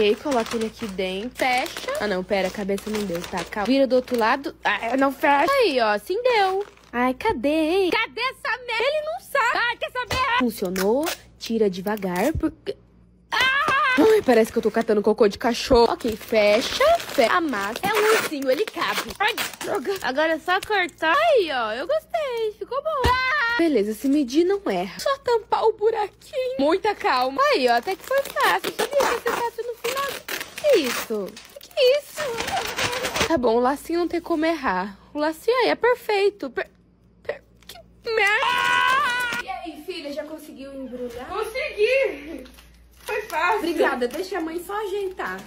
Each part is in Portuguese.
Ok, coloca ele aqui dentro. Fecha. Ah, não, pera, a cabeça não deu, tá? Calma. Vira do outro lado. Ah, não fecha. Aí, ó, assim deu. Ai, cadê, hein? Cadê essa merda? Ele não sabe. Ai, quer saber? Funcionou. Tira devagar, porque... Ai, parece que eu tô catando cocô de cachorro. Ok, fecha, fecha, amassa. É um ursinho, ele cabe. Ai, droga. Agora é só cortar. Aí, ó, eu gostei. Ficou bom. Ah! Beleza, se medir não erra. Só tampar o buraquinho. Muita calma. Aí, ó, até que foi fácil. Sabia que ia ser fácil no final. Que isso? Que isso? Tá bom, o lacinho não tem como errar. O lacinho aí é perfeito. Per... Per... Que merda. E aí, filha, já conseguiu embrulhar? Consegui! Foi fácil. Obrigada, deixa a mãe só ajeitar.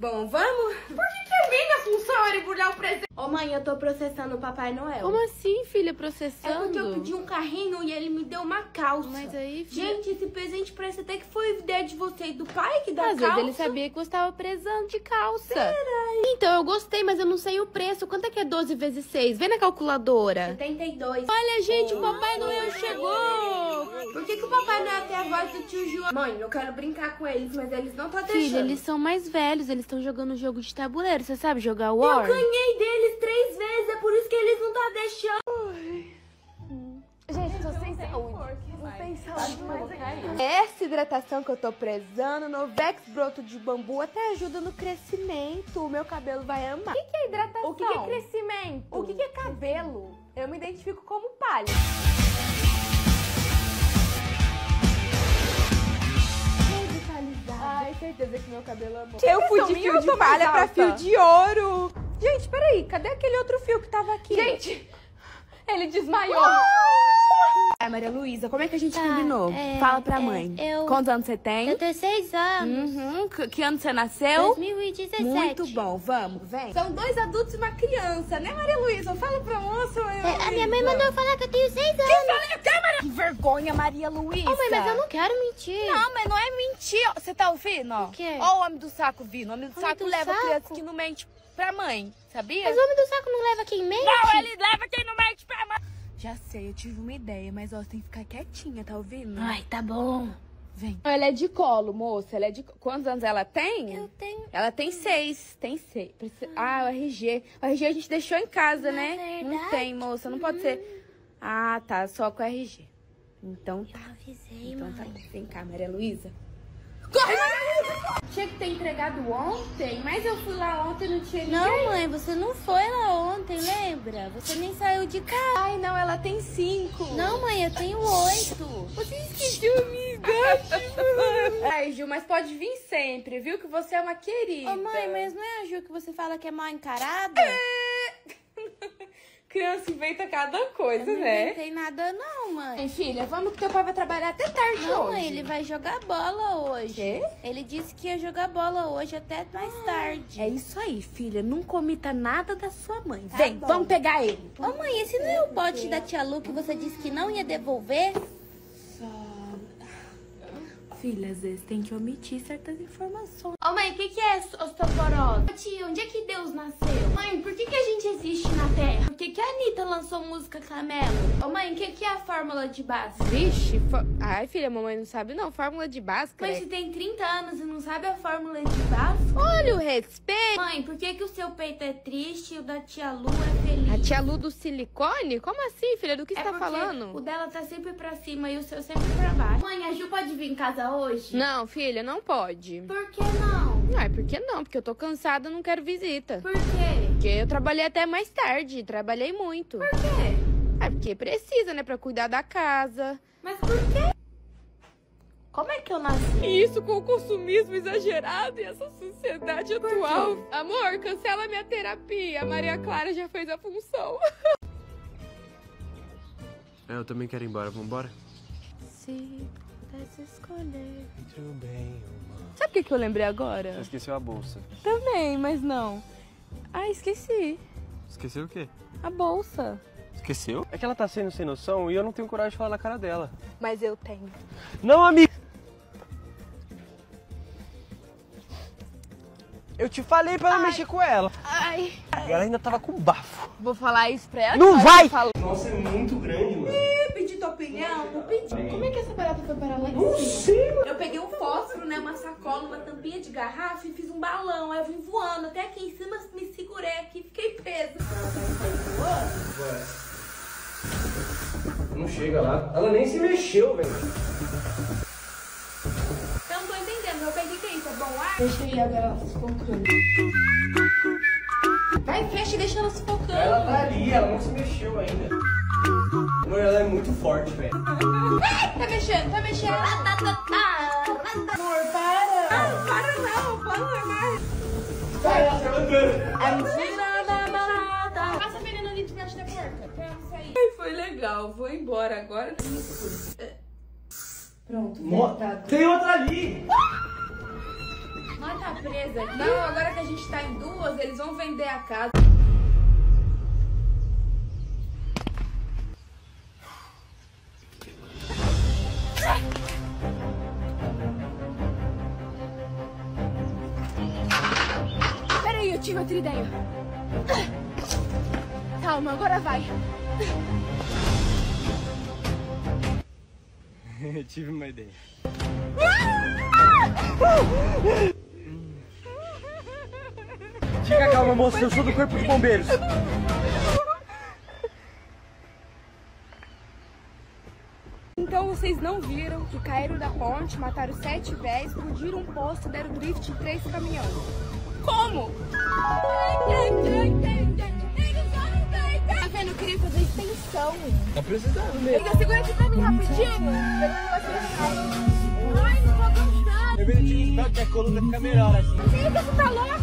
Bom, vamos? Por que, que a minha função era embrulhar o presente? Ô mãe, eu tô processando o Papai Noel. Como assim, filha, É processando? porque eu pedi um carrinho e ele me deu uma calça. Mas aí, filha... Gente, esse presente parece até que foi ideia de você e do pai que dá Às calça. vezes ele sabia que você estava prezando de calça. Então, eu gostei, mas eu não sei o preço. Quanto é que é 12 vezes 6? Vê na calculadora. 72. Olha, gente, o Papai Noel chegou. Por que, que o Papai Noel tem a voz do tio João? Mãe, eu quero brincar com eles, mas eles não estão deixando. Filha, eles são mais velhos, eles estão jogando jogo de tabuleiro. Você sabe jogar War? Eu ganhei deles três vezes, é por isso que eles não estão deixando. Gente, tô sem saúde. Não tem saúde. Essa hidratação que eu tô prezando, Novex broto de bambu, até ajuda no crescimento. O meu cabelo vai amar. O que, que é hidratação? O que, que é crescimento? O que, que é cabelo? Eu me identifico como palha. Ai, certeza que meu cabelo amou. Eu fui de fio de palha pra fio de ouro. Gente, peraí, cadê aquele outro fio que tava aqui? Gente, ele desmaiou. Ai, Maria Luísa, como é que a gente Tá, combinou? é, Fala pra é, mãe. eu- Quantos anos você tem? Eu tenho seis anos. Uhum. Que que ano você nasceu? 2017. Muito bom, vamos, vem. São dois adultos e uma criança, né, Maria Luísa? Fala pra moça, Maria É, a minha mãe mandou falar que eu tenho seis anos. Falei o quê, Maria? Que vergonha, Maria Luísa. Ô, mãe, mas eu não quero mentir. Não, mas não é mentir. Você tá ouvindo? ó? O quê? Ó o homem do saco vindo. O homem do Homem saco do leva saco? criança que não mente pra mãe, sabia? Mas o homem do saco não leva quem mente? Não, ele leva quem não mente pra mãe. Já sei, eu tive uma ideia, mas ó, você tem que ficar quietinha, tá ouvindo? Ai, tá bom. Vem. Ela é de colo, moça. Ela é de. Quantos anos ela tem? Eu tenho... Ela tem seis. Tem seis. Preci- Ah, o RG. O RG a gente deixou em casa, Não é né? Não tem, moça. Não pode ser. Ah, tá. Só com o RG. Então tá. Eu avisei, Então tá mãe. bom. Vem cá, Maria Luísa. Tinha que ter entregado ontem, mas eu fui lá ontem e não tinha ninguém. Não, mãe, você não foi lá ontem, lembra? Você nem saiu de casa. Ai, não, ela tem cinco. Não, mãe, eu tenho oito. Você esqueceu a minha idade. Ai, Ju, mas pode vir sempre, viu? Que você é uma querida. Ô, mãe, mas não é a Ju que você fala que é mal encarada? Criança inventa cada coisa, Eu não né? inventei nada, não, mãe. Ei, filha, vamos que teu pai vai trabalhar até tarde Não, hoje. mãe, ele vai jogar bola hoje. Quê? Ele disse que ia jogar bola hoje até mais tarde. É isso aí, filha. Não comita nada da sua mãe. Tá Vem, bom. vamos pegar ele. Ô, mãe, esse não é o pote da tia Lu que você disse que não ia devolver? Filha, às vezes tem que omitir certas informações. Ô mãe, o que, que é osteoporose? Ô, Tia, onde é que Deus nasceu? Mãe, por que, que a gente existe na Terra? Por que, que a Anitta lançou música Camelo? Ô mãe, o que, que é a fórmula de Bhaskara? Vixe, fo- ai, filha, mamãe não sabe não. Fórmula de Bhaskara. Mãe, você tem 30 anos e não sabe a fórmula de Bhaskara? Olha o respeito. Mãe, por que, que o seu peito é triste e o da tia Lu é feliz? A tia Lu do silicone? Como assim, filha? Do que você é tá porque falando? o dela tá sempre pra cima e o seu sempre pra baixo. Mãe, a Ju pode vir em casa hoje? Não, filha, não pode. Por que não? Não, é porque não, porque eu tô cansada, não quero visita. Por quê? Porque eu trabalhei até mais tarde, trabalhei muito. Por quê? É porque precisa, né, pra cuidar da casa. Mas por quê? Como é que eu nasci? E isso com o consumismo exagerado e essa sociedade atual. Amor, cancela minha terapia. A Maria Clara já fez a função. É, eu também quero ir embora. Vambora? Se escolher. Bem. Sabe o que, que eu lembrei agora? Você esqueceu a bolsa. Também, mas não. Ah, esqueci. Esqueceu o quê? A bolsa. Esqueceu? É que ela tá sendo sem noção e eu não tenho coragem de falar na cara dela. Mas eu tenho. Não, amigo! Eu te falei pra não mexer com ela. Ai, E ela ainda tava com bafo. vou falar isso pra ela. Não vai! Nossa, é muito grande, mano. Tua opinião, não pedi. Como é que essa barata foi parar lá em cima? Eu peguei um fósforo, né, uma sacola, uma tampinha de garrafa e fiz um balão. Aí eu vim voando até aqui em cima, me segurei aqui e fiquei presa. Não chega lá. Ela nem se mexeu, velho. Eu não tô entendendo, eu peguei que isso, é bom ar? Deixa eu ir agora ela se focando. Vai, fecha e deixa ela se focando. Ela tá ali, ela não se mexeu ainda. Amor, ela é muito forte, velho. Tá mexendo, tá mexendo. Amor, para. Não, para não, para mais. A mentira da barata. Passa a menina ali debaixo da porta. Pra ela sair. Ai, foi legal, vou embora agora. Pronto, Mo- tá. Tem outra ali! Mãe tá presa. Não, agora que a gente tá em duas, eles vão vender a casa. Peraí, eu tive outra ideia. Calma, agora vai. Tive uma ideia. Fica calma, moça, eu sou do corpo de bombeiros. Então vocês não viram que caíram da ponte, mataram sete véis, explodiram um posto, deram drift em três caminhões. Como? Tá vendo? Eu queria fazer extensão. Tá precisando mesmo. Segura aqui pra mim rapidinho. Ai, não tô aguentando. Eu vi no TikTok que a coluna fica melhor assim. Fica, você tá louca?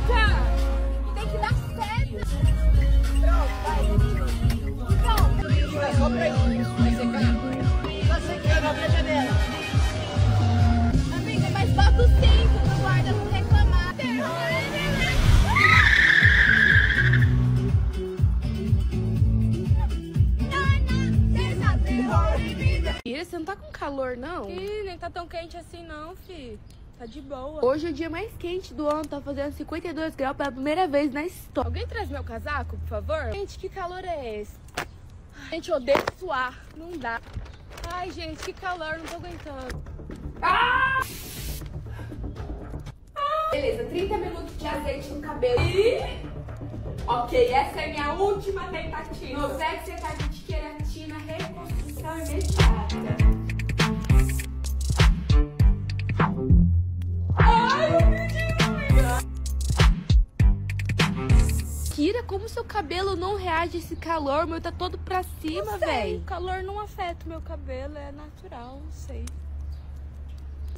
Tem que dar certo. Pronto, vai. Pronto. Só pra isso, secando, abre a janela. Amiga, mas bota o cinto pro guarda não reclamar. Ira, você não tá com calor, não? Ih, nem tá tão quente assim não, fi. Tá de boa. Hoje é o dia mais quente do ano, tá fazendo 52 graus pela primeira vez na história. Alguém traz meu casaco, por favor? Gente, que calor é esse? Gente, eu odeio suar, não dá. Ai, gente, que calor, não tô aguentando. Beleza, 30 minutos de azeite no cabelo. E... Ok, essa é a minha última tentativa. No sexo é de queratina, reconstrução imediata. Ai, eu perdi, Kira, como seu cabelo não reage a esse calor? O meu tá todo pra cima, O véi. calor não afeta o meu cabelo, é natural, não sei.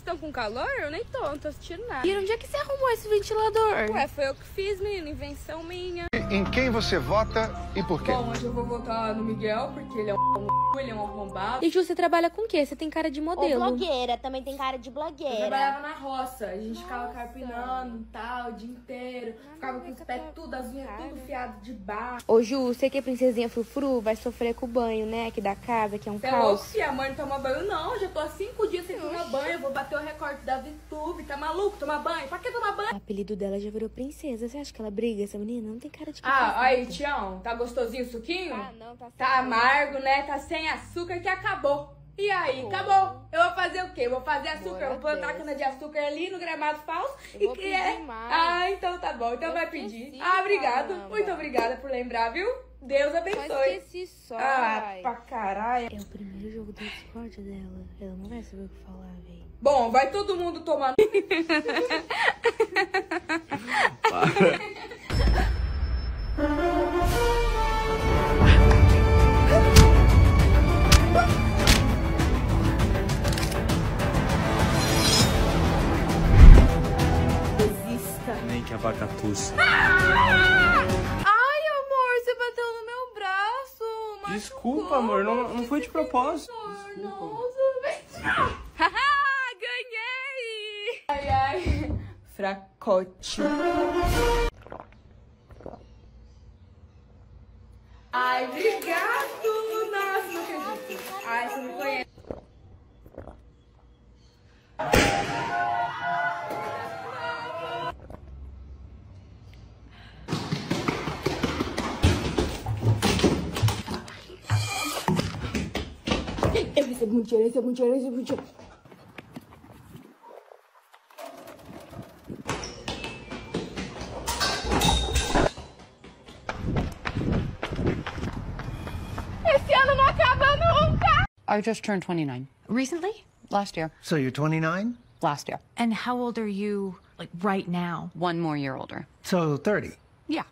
Estão com calor? Eu nem tô, não tô sentindo nada. Kira, onde é que você arrumou esse ventilador? Ué, foi eu que fiz, menino, invenção minha. Em quem você vota e por quê? Bom, hoje eu vou votar no Miguel, porque ele é um ele é um arrombado. Gente, você trabalha com o quê? Você tem cara de Ou modelo. blogueira, também tem cara de Eu blogueira. trabalhava na roça, a gente ficava carpinando e tal, o dia inteiro. Ficava com os pés tudo, as unhas tudo fiado de barro. Ô, Ju, você que é princesinha frufru, vai sofrer com o banho, né? Aqui da casa, que é um Você é louco, caos. filha? A mãe não toma banho, não. Já tô há cinco dias sem tomar banho. Eu vou bater o recorde da VTube. Tá maluco? Tomar banho? Pra que tomar banho? O apelido dela já virou princesa. Você acha que ela briga, essa menina? Não tem cara de Ah, aí. Tião. Tá gostosinho o suquinho? Ah, não, tá Tá amargo, né? Tá sem açúcar que acabou. E aí, acabou. Eu vou fazer o quê? Vou fazer açúcar, eu vou plantar Deus. cana de açúcar ali no gramado falso. Eu e é. mais. Ah, então tá bom. Então Eu vai pedir. Ah, obrigado. caramba. Muito obrigada por lembrar, viu? Deus Só abençoe. esqueci só. Ah, pra caralho. É o primeiro jogo do Discord dela. Ela não vai saber o que falar, véi. Bom, vai todo mundo tomar. Nem que a vaca tussa. Ai, amor, você bateu no meu braço. machucou. Desculpa, amor, não, não foi de propósito. Nossa, Haha, ganhei! Ai, ai. Fracote. Ai, obrigado! Nossa, não acredito. Ai, você me conhece. Eu recebo muito dinheiro, eu recebo muito dinheiro, eu recebo muito dinheiro. I just turned 29 Recently? last year. So you're 29? Last year. And how old are you, like, right now? One more year older. So 30. Yeah.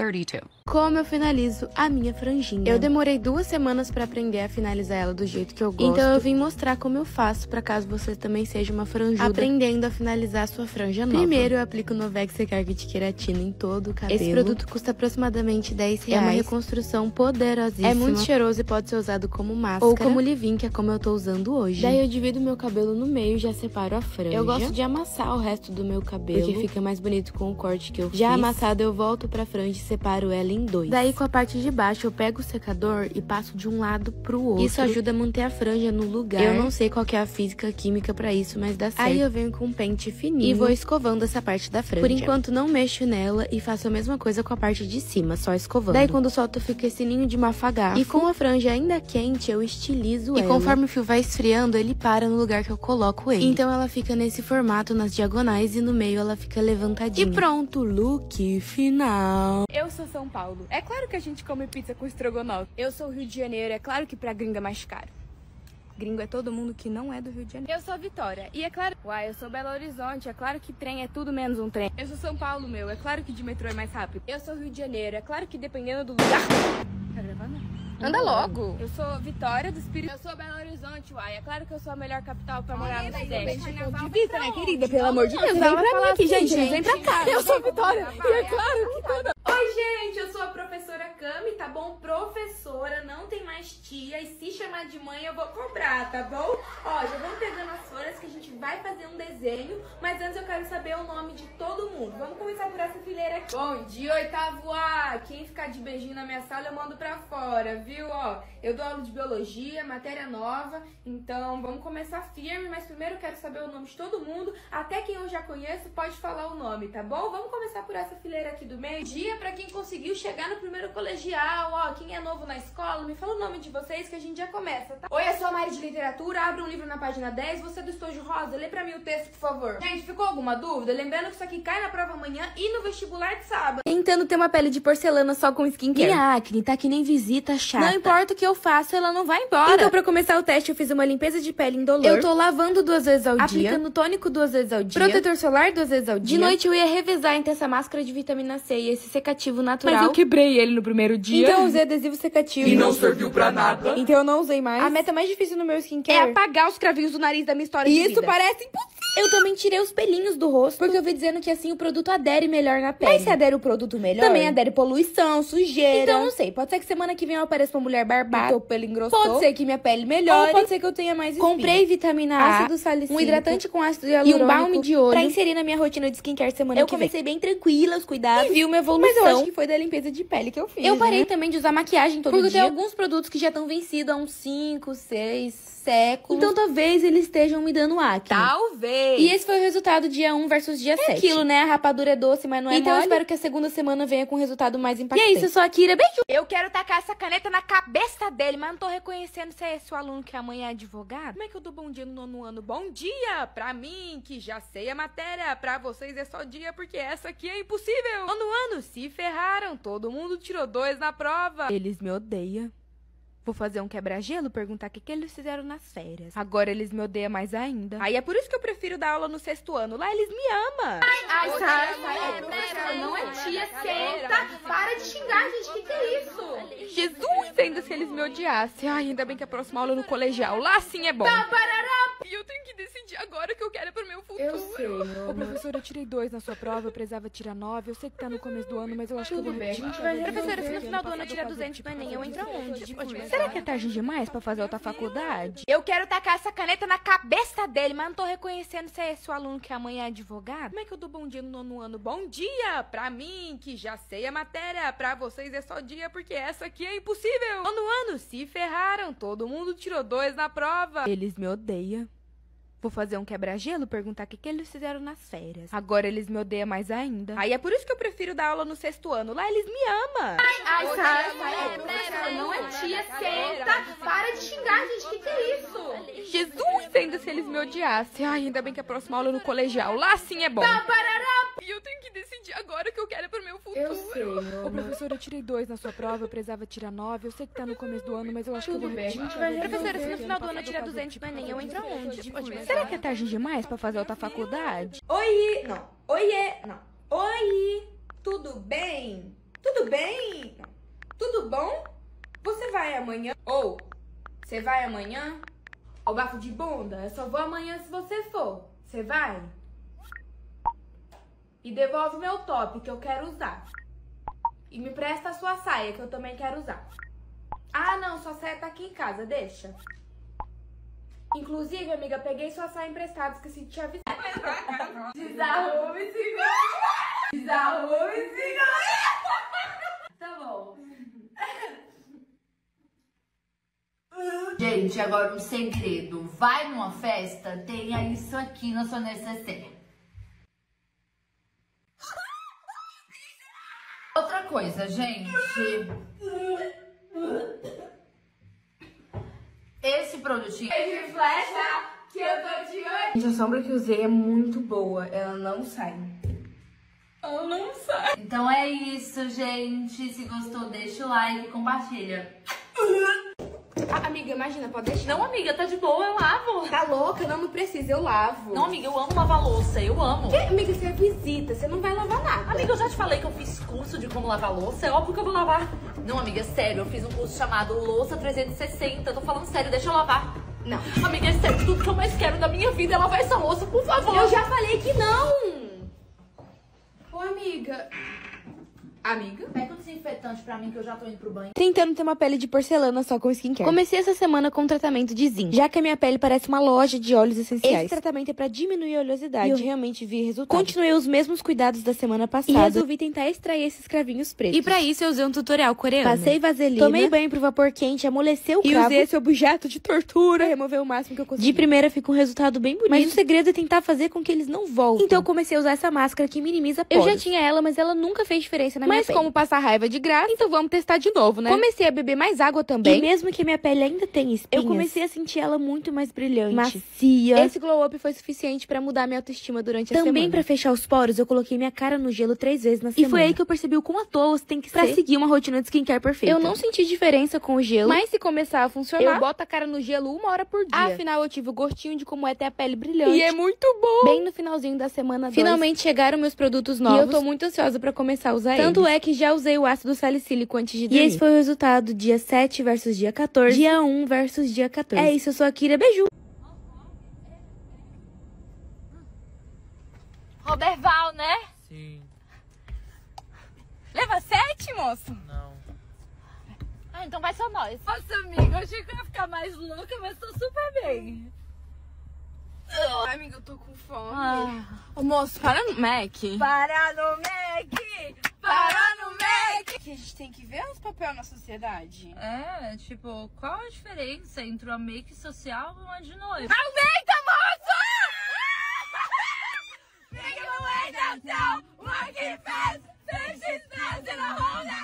32. Como eu finalizo a minha franjinha? Eu demorei duas semanas pra aprender a finalizar ela do jeito que eu gosto. Então eu vim mostrar como eu faço pra caso você também seja uma franjuda aprendendo a finalizar a sua franja nova. Primeiro eu aplico Novex Recarga de Queratina em todo o cabelo. Esse produto custa aproximadamente 10 reais. É uma reconstrução poderosíssima. É muito cheiroso e pode ser usado como máscara ou como leave-in, que é como eu tô usando hoje. Daí eu divido meu cabelo no meio e já separo a franja. Eu gosto de amassar o resto do meu cabelo, porque fica mais bonito com o corte que eu já fiz. Já amassado eu volto pra franja e separo ela em dois. Daí com a parte de baixo eu pego o secador e passo de um lado pro outro. Isso ajuda a manter a franja no lugar. Eu não sei qual é a física química pra isso, mas dá certo. Aí eu venho com um pente fininho e vou escovando essa parte da franja. Por enquanto não mexo nela e faço a mesma coisa com a parte de cima, só escovando. Daí quando solto fica esse ninho de mafagafo. E com a franja ainda quente eu estilizo e ela. E conforme o fio vai esfriando, ele para no lugar que eu coloco ele. Então ela fica nesse formato nas diagonais e no meio ela fica levantadinha. E pronto, look final. Eu sou São Paulo. É claro que a gente come pizza com estrogonofe. Eu sou Rio de Janeiro. É claro que pra gringa é mais caro. Gringo é todo mundo que não é do Rio de Janeiro. Eu sou Vitória. E é claro. Uai, eu sou Belo Horizonte. É claro que trem é tudo menos um trem. Eu sou São Paulo, meu. É claro que de metrô é mais rápido. Eu sou Rio de Janeiro. É claro que dependendo do lugar. Tá gravando? Anda logo. Eu sou Vitória do Espírito. Eu sou Belo Horizonte, uai. É claro que eu sou a melhor capital pra morar no Sudeste. Divisa, né, querida? Pelo amor de Deus. Vem pra mim aqui, gente. Vem pra cá. Eu sou Vitória. E é claro que toda... Gente, eu sou a professora Cami, tá bom? Professora, não tem mais tia. E se chamar de mãe, eu vou cobrar, tá bom? Ó, já vamos pegando as folhas que a gente vai fazer um desenho. Mas antes eu quero saber o nome de todo mundo. Vamos começar por essa fileira aqui. Bom dia, oitavo A. Quem ficar de beijinho na minha sala, eu mando pra fora, viu? Ó, eu dou aula de biologia, matéria nova. Então, vamos começar firme. Mas primeiro eu quero saber o nome de todo mundo. Até quem eu já conheço pode falar o nome, tá bom? Vamos começar por essa fileira aqui do meio. Dia pra quem conseguiu chegar no primeiro colegial. Ó, quem é novo na escola, me fala o nome de vocês que a gente já começa, tá? Oi, eu sou a Mari de Literatura. Abre um livro na página 10. Você é do Estojo Rosa, lê pra mim o texto, por favor. Gente, ficou alguma dúvida? Lembrando que isso aqui cai na prova amanhã e no vestibular de sábado. Tentando ter uma pele de porcelana só com skincare. Minha acne tá que nem visita chata. Não importa o que eu faço, ela não vai embora. Então, pra começar o teste, eu fiz uma limpeza de pele indolor. Eu tô lavando duas vezes ao dia. Aplicando tônico duas vezes ao dia. Protetor solar duas vezes ao dia. De noite eu ia revezar entre essa máscara de vitamina C e esse secativo natural. Mas eu quebrei ele no primeiro dia. Então eu usei adesivo secativo. E não serviu pra nada. Então eu não usei mais. A meta mais difícil no meu skincare é apagar os cravinhos do nariz da minha história de Isso vida. parece impossível. Eu também tirei os pelinhos do rosto, porque eu vi dizendo que assim o produto adere melhor na pele. Mas se adere o produto melhor? Também adere poluição, sujeira. Então não sei, pode ser que semana que vem eu apareça uma mulher barbada, o pelo engrossou. Pode ser que minha pele melhore. Ou pode ser que eu tenha mais espinha. Comprei vitamina A, ácido salicílico, um hidratante com ácido e hialurônico um balme de olho pra inserir na minha rotina de skincare semana eu que vem. Eu comecei bem tranquila, os cuidados. E viu minha evolução. Mas eu acho que foi da limpeza de pele que eu fiz. Eu parei né? também de usar maquiagem todo porque dia. Porque tem alguns produtos que já estão vencidos há uns 5, 6 séculos. Então talvez eles estejam me dando acne. Talvez. E esse foi o resultado dia 1 versus dia é 7. aquilo, né? A rapadura é doce, mas não é Então mole. eu espero que a segunda semana venha com um resultado mais impactante. E é isso, eu sou a Kira. Beijo! Eu quero tacar essa caneta na cabeça dele, mas não tô reconhecendo se é esse o aluno que amanhã é advogado. Como é que eu dou bom dia no nono ano? Bom dia! Pra mim, que já sei a matéria. Pra vocês é só dia, porque essa aqui é impossível. Nono ano, se ferraram. Todo mundo tirou dois na prova. Eles me odeiam. Vou fazer um quebra-gelo, perguntar o que, que eles fizeram nas férias. Agora eles me odeiam mais ainda. Aí é por isso que eu prefiro dar aula no sexto ano. Lá eles me amam. Ai, ai, sai, professora, não é tia, senta. Para de xingar, gente. O que, que é isso? Jesus, ainda se eles me odiassem. Ai, ainda bem que a próxima aula é no colegial. Lá sim é bom. Tá, parará. E eu tenho que decidir agora o que eu quero pro meu futuro. Eu sei, Ô, professora, eu tirei dois na sua prova, eu precisava tirar nove. Eu sei que tá no começo do ano, mas eu acho Tudo que eu vou bem, repetir. Professora, se no final do ano eu tirar 200 no Enem, eu entro aonde? Será que é tarde demais pra fazer outra faculdade? Eu quero tacar essa caneta na cabeça dele, mas não tô reconhecendo se é esse o aluno que amanhã é advogado. Como é que eu dou bom dia no nono ano? Bom dia! Pra mim, que já sei a matéria. Pra vocês é só dia, porque essa aqui é impossível. Nono ano, se ferraram. Todo mundo tirou dois na prova. Eles me odeiam. Vou fazer um quebra-gelo, perguntar o que, que eles fizeram nas férias. Agora eles me odeiam mais ainda. Aí é por isso que eu prefiro dar aula no sexto ano. Lá eles me amam. Ai, sai, sai, professora, não é tia, senta. Para de xingar, gente, que que é isso? Jesus, ainda se eles me odiassem. Ai, ainda bem que a próxima aula é no colegial. Lá sim é bom. E eu tenho que decidir agora o que eu quero pro meu futuro. Eu sei, Ô, professora, eu tirei dois na sua prova, eu precisava tirar nove. Eu sei que tá no começo do ano, mas eu acho que eu Tudo vou bem, repetir. a gente vai Professora, se no final do ano eu tirar 200 no Enem, eu entro aonde? Será que é tarde demais pra fazer outra faculdade? Oi, não. Oiê, não. Oi, tudo bem? Tudo bem? Tudo bom? Você vai amanhã? Ou, você vai amanhã? Ô, bafo de bunda, eu só vou amanhã se você for. Você vai? E devolve meu top, que eu quero usar. E me presta a sua saia, que eu também quero usar. Ah, não, sua saia tá aqui em casa, deixa. Inclusive, amiga, peguei sua saia emprestada, esqueci de te avisar. Desarrume segura! Desarrume segura! Tá bom. Gente, agora um segredo. Vai numa festa, tenha isso aqui na sua necessaire. Outra coisa, gente. Esse produtinho. de flecha que eu tô de olho. Gente, a sombra que usei é muito boa. Ela não sai. Ela não sai. Então é isso, gente. Se gostou, deixa o like e compartilha. Ah, amiga, imagina, pode deixar. Não, amiga, tá de boa, eu lavo. Tá louca? Não, não precisa, eu lavo. Não, amiga, eu amo lavar louça, eu amo. Que? Amiga, você é visita, você não vai lavar nada. Amiga, eu já te falei que eu fiz curso de como lavar louça, é óbvio que eu vou lavar. Não, amiga, sério, eu fiz um curso chamado Louça 360, eu tô falando sério, deixa eu lavar. Não. Amiga, é sério, tudo que eu mais quero da minha vida é lavar essa louça, por favor. Eu já falei que não. Ô, amiga. Amiga? Pega um desinfetante pra mim que eu já tô indo pro banho. Tentando ter uma pele de porcelana só com skincare. Comecei essa semana com um tratamento de zinco, já que a minha pele parece uma loja de óleos essenciais. Esse tratamento é pra diminuir a oleosidade. E eu realmente vi resultado. Continuei os mesmos cuidados da semana passada. E resolvi tentar extrair esses cravinhos pretos. E pra isso eu usei um tutorial coreano. Passei vaselina. Tomei banho pro vapor quente, amoleceu o E cravo. usei esse objeto de tortura. Remover o máximo que eu consegui. De primeira fica um resultado bem bonito. Mas o segredo é tentar fazer com que eles não voltem. Então eu comecei a usar essa máscara que minimiza poros. Eu já tinha ela, mas ela nunca fez diferença na minha Mas pele. como passar raiva de graça, então vamos testar de novo, né? Comecei a beber mais água também. E mesmo que minha pele ainda tenha espinhas, eu comecei a sentir ela muito mais brilhante. Macia. Esse glow up foi suficiente pra mudar minha autoestima durante a semana. Também pra fechar os poros, eu coloquei minha cara no gelo três vezes na semana. E foi aí que eu percebi o quão à toa você tem que pra seguir uma rotina de skincare perfeita. Eu não senti diferença com o gelo. Mas se começar a funcionar, eu boto a cara no gelo uma hora por dia. Afinal, eu tive o gostinho de como é ter a pele brilhante. E é muito bom. Bem no finalzinho da semana dois. Finalmente chegaram meus produtos novos. E eu tô muito ansiosa pra começar a usar Tanto é que já usei o ácido salicílico antes de dormir. E esse foi o resultado, dia 7 versus dia 14. Dia 1 versus dia 14. É isso, eu sou a Kira, beijo. Roberval, né? Sim, Leva sete, moço? não. Ah, então vai só nós. Nossa, amiga, eu achei que eu ia ficar mais louca, mas tô super bem. Ai, amiga, eu tô com fome. Ah. Ô, moço, para no Mac. Para no Mac! Para no Mac! Que a gente tem que ver os papéis na sociedade. É, tipo, qual a diferença entre uma make social e uma de noiva? Aumenta, moço! Fica no educação, working fast, finish fast na ronda.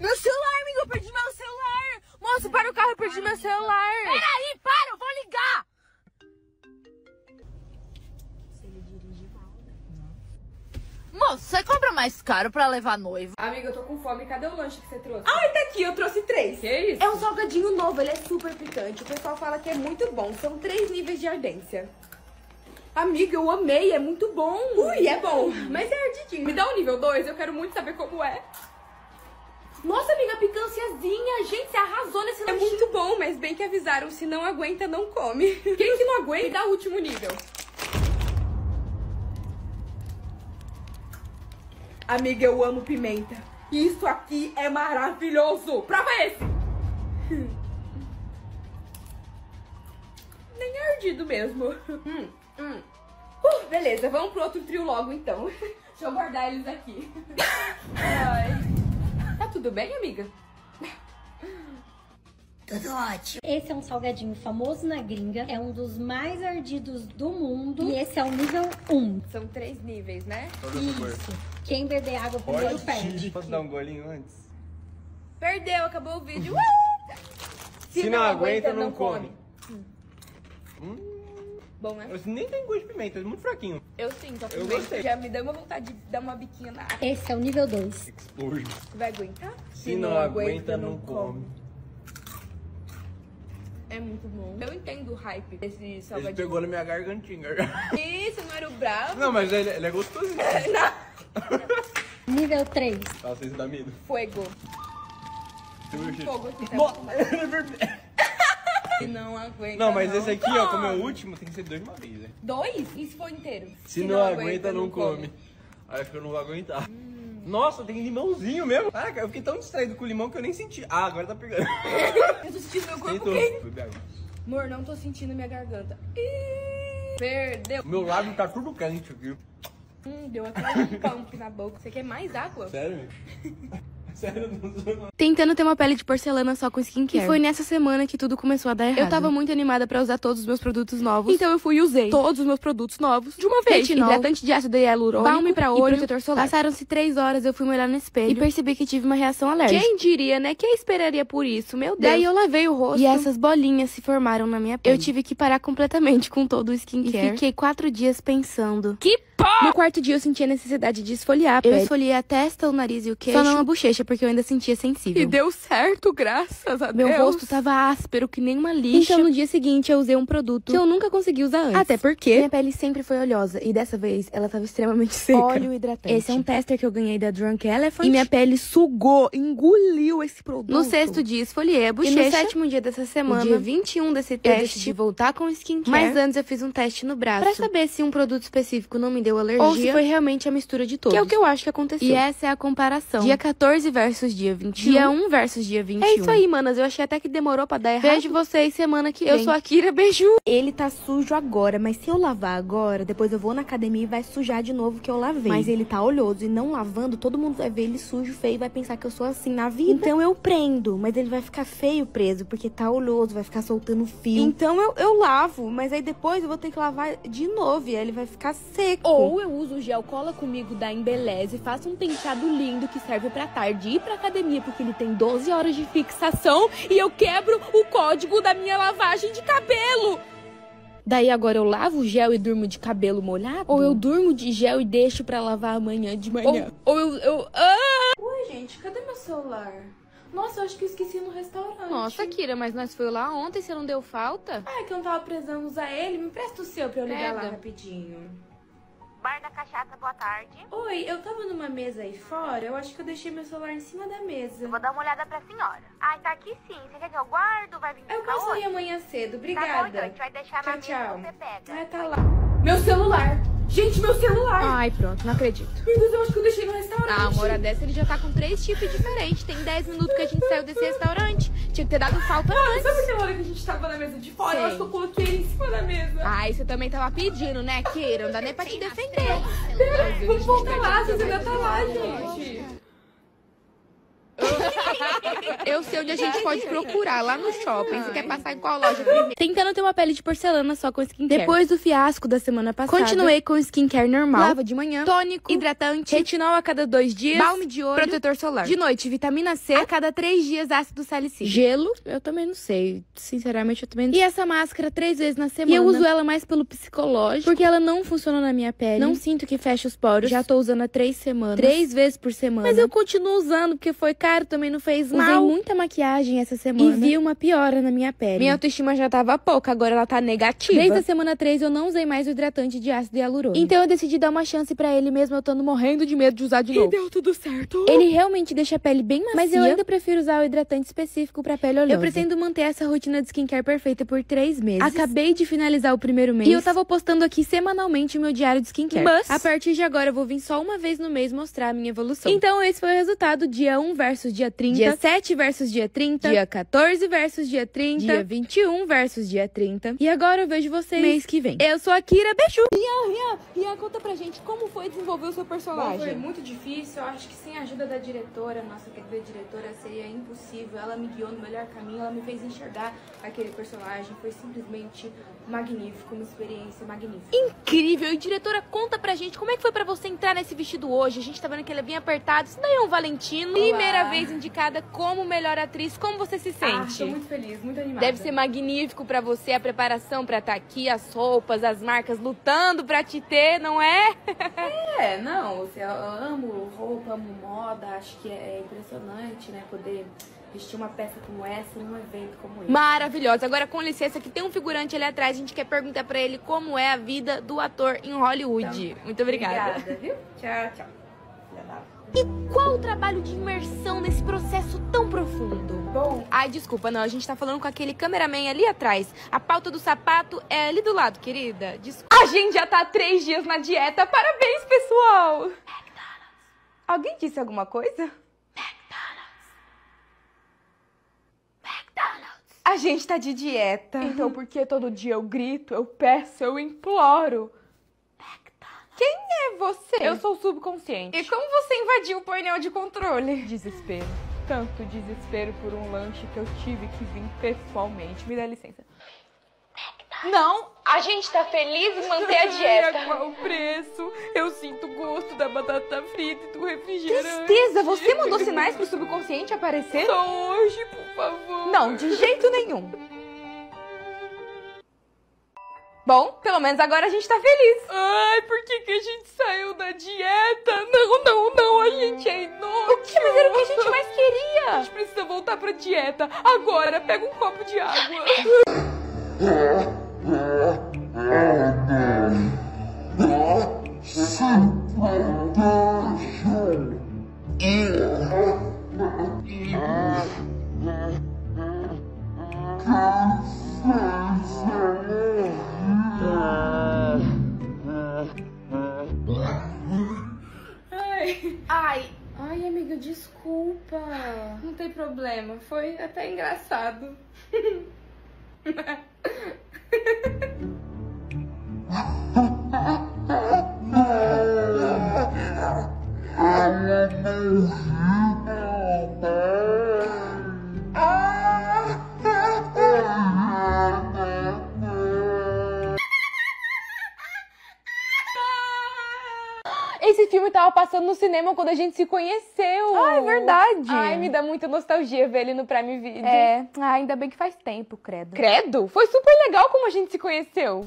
Meu celular, amigo, eu perdi meu celular. Moço, para o carro, eu perdi meu celular. Peraí, para, eu vou ligar. Moço, você compra mais caro pra levar noiva? Amiga, eu tô com fome. Cadê o lanche que você trouxe? Ai, tá aqui, eu trouxe três. que isso? É um salgadinho novo, ele é super picante. O pessoal fala que é muito bom. São três níveis de ardência. Amiga, eu amei, é muito bom. Ui, é bom, mas é ardidinho. Me dá o nível 2, eu quero muito saber como é. Nossa, amiga, picânciazinha. Gente, você arrasou nesse É lanchinho. muito bom, mas bem que avisaram, se não aguenta, não come. Quem que não aguenta? Me dá o último nível. Amiga, eu amo pimenta. Isso aqui é maravilhoso. Prova esse. Nem é ardido mesmo. Hum, hum. Uh, beleza, vamos pro outro trio logo então. Deixa eu guardar eles aqui. Ai. Tá tudo bem, amiga? Tudo ótimo. Esse é um salgadinho famoso na gringa, é um dos mais ardidos do mundo e esse é o nível 1. São três níveis, né? Isso. Quem beber água primeiro perde. Posso dar um golinho antes? Perdeu, acabou o vídeo. Uh! Se, não, aguenta, não come. Bom, né? Eu nem tem gosto de pimenta, é muito fraquinho. Eu sinto, a Eu gostei. já me deu uma vontade de dar uma biquinha na água. Esse é o nível 2. Explosion. Vai aguentar? Se não aguenta, não come. É muito bom. Eu entendo o hype desse Ele salgadinho. pegou na minha gargantinha. Isso, não era o bravo? Não, mas ele, ele é gostosinho. Nível 3. Nossa, isso dá medo. Fuego. Fogo aqui, tá é. Se não aguenta. Não, mas esse aqui, ó, como é o último, tem que ser dois de uma vez, né? Dois? E se for inteiro? Se, não, aguenta, não come. Acho que eu não vou aguentar. Nossa, tem limãozinho mesmo. Caraca, eu fiquei tão distraído com o limão que eu nem senti. Ah, agora tá pegando. Eu tô sentindo meu corpo quente. Amor, não tô sentindo minha garganta. Ih, perdeu. Meu lábio tá tudo quente aqui. Hum, deu até um pump na boca. Você quer mais água? Sério? Sério, não sou não. Tentando ter uma pele de porcelana só com skincare. E foi nessa semana que tudo começou a dar errado. Eu tava muito animada pra usar todos os meus produtos novos. Então eu fui e usei todos os meus produtos novos de uma vez. Retinol, hidratante de ácido hialurônico, balme pra e olho, protetor solar. Passaram-se três horas, eu fui me olhar no espelho e percebi que tive uma reação alérgica. Quem diria, né? Quem esperaria por isso? Meu Deus. Daí eu lavei o rosto e essas bolinhas se formaram na minha pele. Eu tive que parar completamente com todo o skincare. E fiquei quatro dias pensando. Que! No quarto dia eu senti a necessidade de esfoliar a pele. Eu esfoliei a testa, o nariz e o queixo. Só não a bochecha, porque eu ainda sentia sensível. E deu certo, graças a Meu Deus. rosto tava áspero que nem uma lixa. Então no dia seguinte eu usei um produto que eu nunca consegui usar antes. Até porque- minha pele sempre foi oleosa e dessa vez ela tava extremamente seca. Óleo hidratante. Esse é um tester que eu ganhei da Drunk Elephant. E minha pele sugou, engoliu esse produto. No sexto dia esfoliei a bochecha. E no sétimo dia dessa semana, dia 21 desse eu teste, decidi voltar com skincare. Mas Mas antes eu fiz um teste no braço. Pra saber se um produto específico não me deu alergia. Ou se foi realmente a mistura de todos. Que é o que eu acho que aconteceu. E essa é a comparação. Dia 14 versus dia 21. Dia 1 versus dia 21. É isso aí, manas. Eu achei até que demorou pra dar errado. Vejo vocês semana que vem. Eu sou a Kira, beijo. Ele tá sujo agora, mas se eu lavar agora, depois eu vou na academia e vai sujar de novo que eu lavei. Mas ele tá oleoso e não lavando, todo mundo vai ver ele sujo, feio e vai pensar que eu sou assim na vida. Então eu prendo, mas ele vai ficar feio preso, porque tá oleoso, vai ficar soltando fio. Então eu, eu lavo, mas aí depois eu vou ter que lavar de novo e aí ele vai ficar seco. Ou eu uso o gel cola comigo da Embeleze, faço um penteado lindo que serve pra tarde ir pra academia, porque ele tem 12 horas de fixação e eu quebro o código da minha lavagem de cabelo. Daí agora eu lavo o gel e durmo de cabelo molhado? Ou eu durmo de gel e deixo pra lavar amanhã de manhã? Ou, ou eu, eu. Ah! Ui, gente, cadê meu celular? Nossa, eu acho que eu esqueci no restaurante. Nossa, Kira, mas nós foi lá ontem, você não deu falta? Ah, é que eu não tava precisando usar ele. Me presta o seu pra eu ligar lá Pega. rapidinho. Bar da Cachaça, boa tarde. Oi, eu tava numa mesa aí fora, eu acho que eu deixei meu celular em cima da mesa. Eu vou dar uma olhada pra senhora. Ai, tá aqui sim. Você quer que eu guardo? Vai vir Eu posso ir amanhã cedo, Tá bom, obrigada. então. A gente vai deixar tchau, na mesa tchau. você pega. Ah, tá lá. Meu celular! Gente, meu celular! Ai, pronto, não acredito. Meu Deus, eu acho que eu deixei no restaurante. Ah, uma hora dessa ele já tá com três chips diferentes. Tem 10 minutos que a gente saiu desse restaurante. Tinha que ter dado falta Ah, antes. sabe aquela hora que a gente tava na mesa de fora? Eu acho que eu coloquei ele em cima da mesa. Ai, você também tava pedindo, né, Kira? Não dá nem pra te defender. Vamos voltar lá, você ainda tá lá, gente. Eu sei onde a gente pode procurar, lá no shopping. Você quer passar em qual loja primeiro? Tentando ter uma pele de porcelana só com skincare. Depois do fiasco da semana passada, continuei com skincare normal. Lava de manhã, tônico, hidratante, retinol a cada dois dias, balme de olho, protetor solar. De noite, vitamina C, a cada três dias, ácido salicílico. Gelo, eu também não sei. Sinceramente, eu também não sei. E essa máscara três vezes na semana. E eu uso ela mais pelo psicológico, porque ela não funciona na minha pele. Não sinto que fecha os poros. Já tô usando há três semanas. Três vezes por semana. Mas eu continuo usando, porque foi caro, também não fez mal. Usei muita maquiagem essa semana. E vi uma piora na minha pele. Minha autoestima já tava pouca, agora ela tá negativa. Desde a semana 3 eu não usei mais o hidratante de ácido hialurônico. Então eu decidi dar uma chance pra ele mesmo eu estando morrendo de medo de usar de novo. deu tudo certo. Ele realmente deixa a pele bem macia. Mas eu ainda prefiro usar o hidratante específico pra pele oleosa. Eu pretendo manter essa rotina de skincare perfeita por três meses. Acabei de finalizar o primeiro mês. E eu tava postando aqui semanalmente o meu diário de skincare. Mas- a partir de agora eu vou vir só uma vez no mês mostrar a minha evolução. Então esse foi o resultado dia 1 versus dia 30. Dia 7 7 versus dia 30, dia 14 versus dia 30, dia 21 versus dia 30. E agora eu vejo vocês mês que vem. Eu sou a Kira, beijo! Rian, Rian, Rian, conta pra gente como foi desenvolver o seu personagem. Bom, foi muito difícil. Eu acho que sem a ajuda da diretora, nossa querida diretora, seria impossível. Ela me guiou no melhor caminho, ela me fez enxergar aquele personagem. Foi simplesmente magnífico, uma experiência magnífica. Incrível! E diretora, conta pra gente como é que foi pra você entrar nesse vestido hoje. A gente tá vendo que ele é bem apertado. Isso daí é um Valentino. Olá. Primeira vez indicada como melhor atriz. Como você se Ah, sente? tô muito feliz, muito animada. Deve ser magnífico pra você a preparação pra estar aqui, as roupas, as marcas lutando pra te ter, não é? É, não, assim, eu amo roupa, amo moda, acho que é impressionante, né, poder vestir uma peça como essa num evento como esse. Maravilhosa. Agora, com licença, que tem um figurante ali atrás. A gente quer perguntar pra ele como é a vida do ator em Hollywood. Muito obrigada. Obrigada, viu? Tchau, tchau. E qual o trabalho de imersão nesse processo tão profundo? Bom, Ai, desculpa, não. A gente tá falando com aquele cameraman ali atrás. A pauta do sapato é ali do lado, querida. Desculpa. A gente já tá há três dias na dieta. Parabéns, pessoal! Alguém disse alguma coisa? A gente tá de dieta. Então por que todo dia eu grito, eu peço, eu imploro? Quem é você? Eu sou o subconsciente. E como você invadiu o painel de controle? Desespero. Tanto desespero por um lanche que eu tive que vir pessoalmente. Me dá licença. Não, a gente tá feliz em manter a dieta. A qual preço? Eu sinto o gosto da batata frita e do refrigerante. Tristeza, você mandou sinais pro subconsciente aparecer? Só hoje, por favor. Não, de jeito nenhum. Bom, pelo menos agora a gente tá feliz. Ai, por que, que a gente saiu da dieta? Não, não, não, a gente é inútil. O que? Mas era o que a gente mais A queria. gente precisa voltar pra dieta. Agora, pega um copo de água. Ai, Ai, ai, amiga, desculpa. Não tem problema. Foi até engraçado. Esse filme tava passando no cinema quando a gente se conheceu. Ah, é verdade. Ai, me dá muita nostalgia ver ele no Prime Video. É, ah, ainda bem que faz tempo, credo. Credo, foi super legal como a gente se conheceu.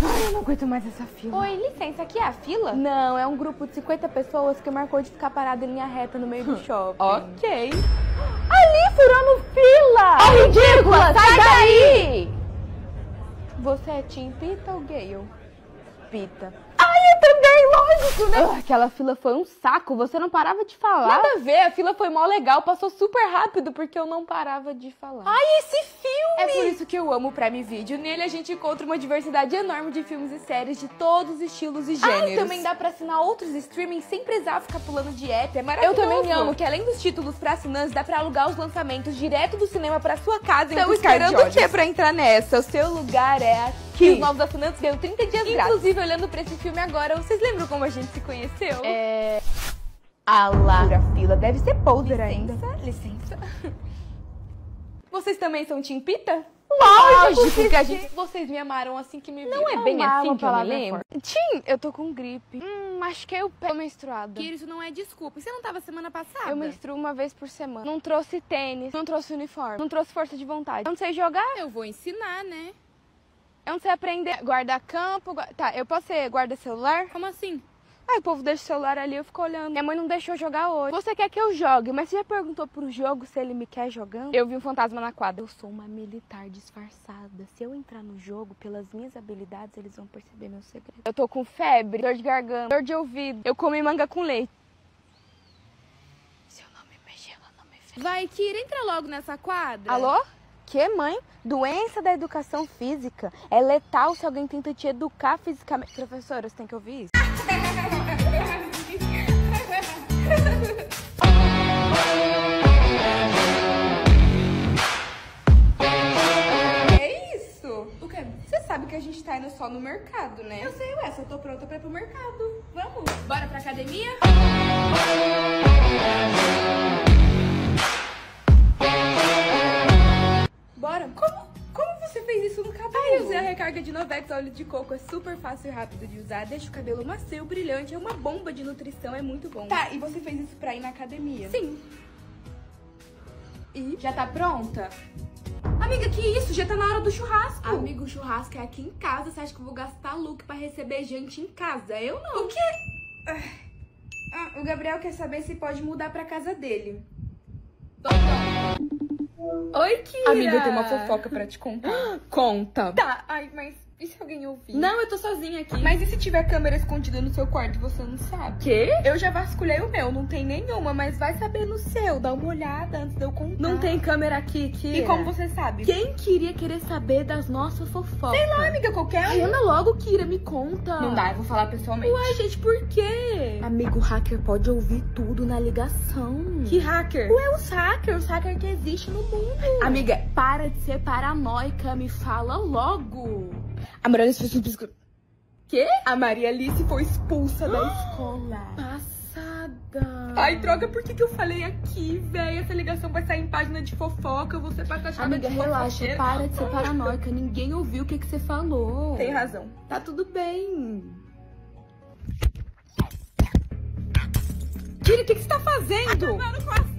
Ai, eu não aguento mais essa fila. Oi, licença, aqui é a fila? Não, é um grupo de 50 pessoas que marcou de ficar parado em linha reta no meio do shopping. Ok. Ali, furando fila! Ó, ridícula, sai daí! Você é Tim Pita ou Gale? Pita. Também, lógico, né? Ah, aquela fila foi um saco, você não parava de falar. Nada a ver, a fila foi mó legal, passou super rápido porque eu não parava de falar. Ai, esse filme! É por isso que eu amo o Prime Video. Nele a gente encontra uma diversidade enorme de filmes e séries de todos os estilos e gêneros. Ai, também dá pra assinar outros streamings sem precisar ficar pulando de app, é maravilhoso. Eu também amo que além dos títulos pra assinantes, dá pra alugar os lançamentos direto do cinema pra sua casa. Estão esperando o quê pra entrar nessa? O seu lugar é aqui. Que os novos assinantes ganham 30 dias grátis. Inclusive, olhando pra esse filme agora, vocês lembram como a gente se conheceu? É... Ah lá. Pura fila, deve ser poser ainda. Licença. Vocês também são Tim Pita? Lógico que a gente... Vocês me amaram assim que me viram. Não é bem Amar assim que eu me lembro. Tim, eu tô com gripe. Hum, acho que eu pego menstruada. Que isso não é desculpa. Você não tava semana passada? Eu menstruo uma vez por semana. Não trouxe tênis, não trouxe uniforme, não trouxe força de vontade. Não sei jogar, Eu vou ensinar, né? Eu não sei aprender. Guardar campo, gua- tá, eu posso ser guarda-celular? Como assim? Ah, o povo deixa o celular ali, eu fico olhando. Minha mãe não deixou jogar hoje. Você quer que eu jogue, mas você já perguntou pro jogo se ele me quer jogando? Eu vi um fantasma na quadra. Eu sou uma militar disfarçada. Se eu entrar no jogo, pelas minhas habilidades, eles vão perceber meu segredo. Eu tô com febre, dor de garganta, dor de ouvido. Eu comi manga com leite. Se eu não me mexer, ela não me vê. Vai, Kira, entra logo nessa quadra. Alô? Que mãe? Doença da educação física. É letal se alguém tenta te educar fisicamente. Professora, você tem que ouvir isso? é isso? O quê? Você sabe que a gente tá indo só no mercado, né? Eu sei, ué, só tô pronta pra ir pro mercado. Vamos! Bora pra academia? Eu usei a recarga de Novex óleo de coco. É super fácil e rápido de usar. Deixa o cabelo macio, brilhante. É uma bomba de nutrição. É muito bom. Tá, e você fez isso pra ir na academia? Sim. E? Já tá pronta? Amiga, que isso? Já tá na hora do churrasco. Amigo, o churrasco é aqui em casa. Você acha que eu vou gastar look pra receber gente em casa? Eu não. O quê? Ah, o Gabriel quer saber se pode mudar pra casa dele. Oi, Kira! Amiga, eu tenho uma fofoca pra te contar. Conta. Tá, ai, mas e se alguém ouvir? Não, eu tô sozinha aqui. Mas e se tiver câmera escondida no seu quarto e você não sabe? Quê? Eu já vasculhei o meu, não tem nenhuma, mas vai saber no seu. Dá uma olhada antes de eu contar. Não tem câmera aqui, Kira. E como você sabe? Quem queria querer saber das nossas fofocas? Sei lá, amiga, qualquer um. Anda logo, Kira, me conta. Não dá, eu vou falar pessoalmente. Uai, gente, por quê? Amigo, o hacker pode ouvir tudo na ligação. Que hacker? Ué, os hackers, os hackers que existem no mundo. Amiga, para de ser paranoica, me fala logo. A Maria Alice foi. Quê? A Maria Alice foi expulsa da escola. Passada. Ai, droga, por que, que eu falei aqui, véi? Essa ligação vai sair em página de fofoca. Você vai achando Amiga, relaxa, para de ser paranoica. Ninguém ouviu o que, que você falou. Tem razão. Tá tudo bem. Kira, o que, que você tá fazendo? Acabando com provas.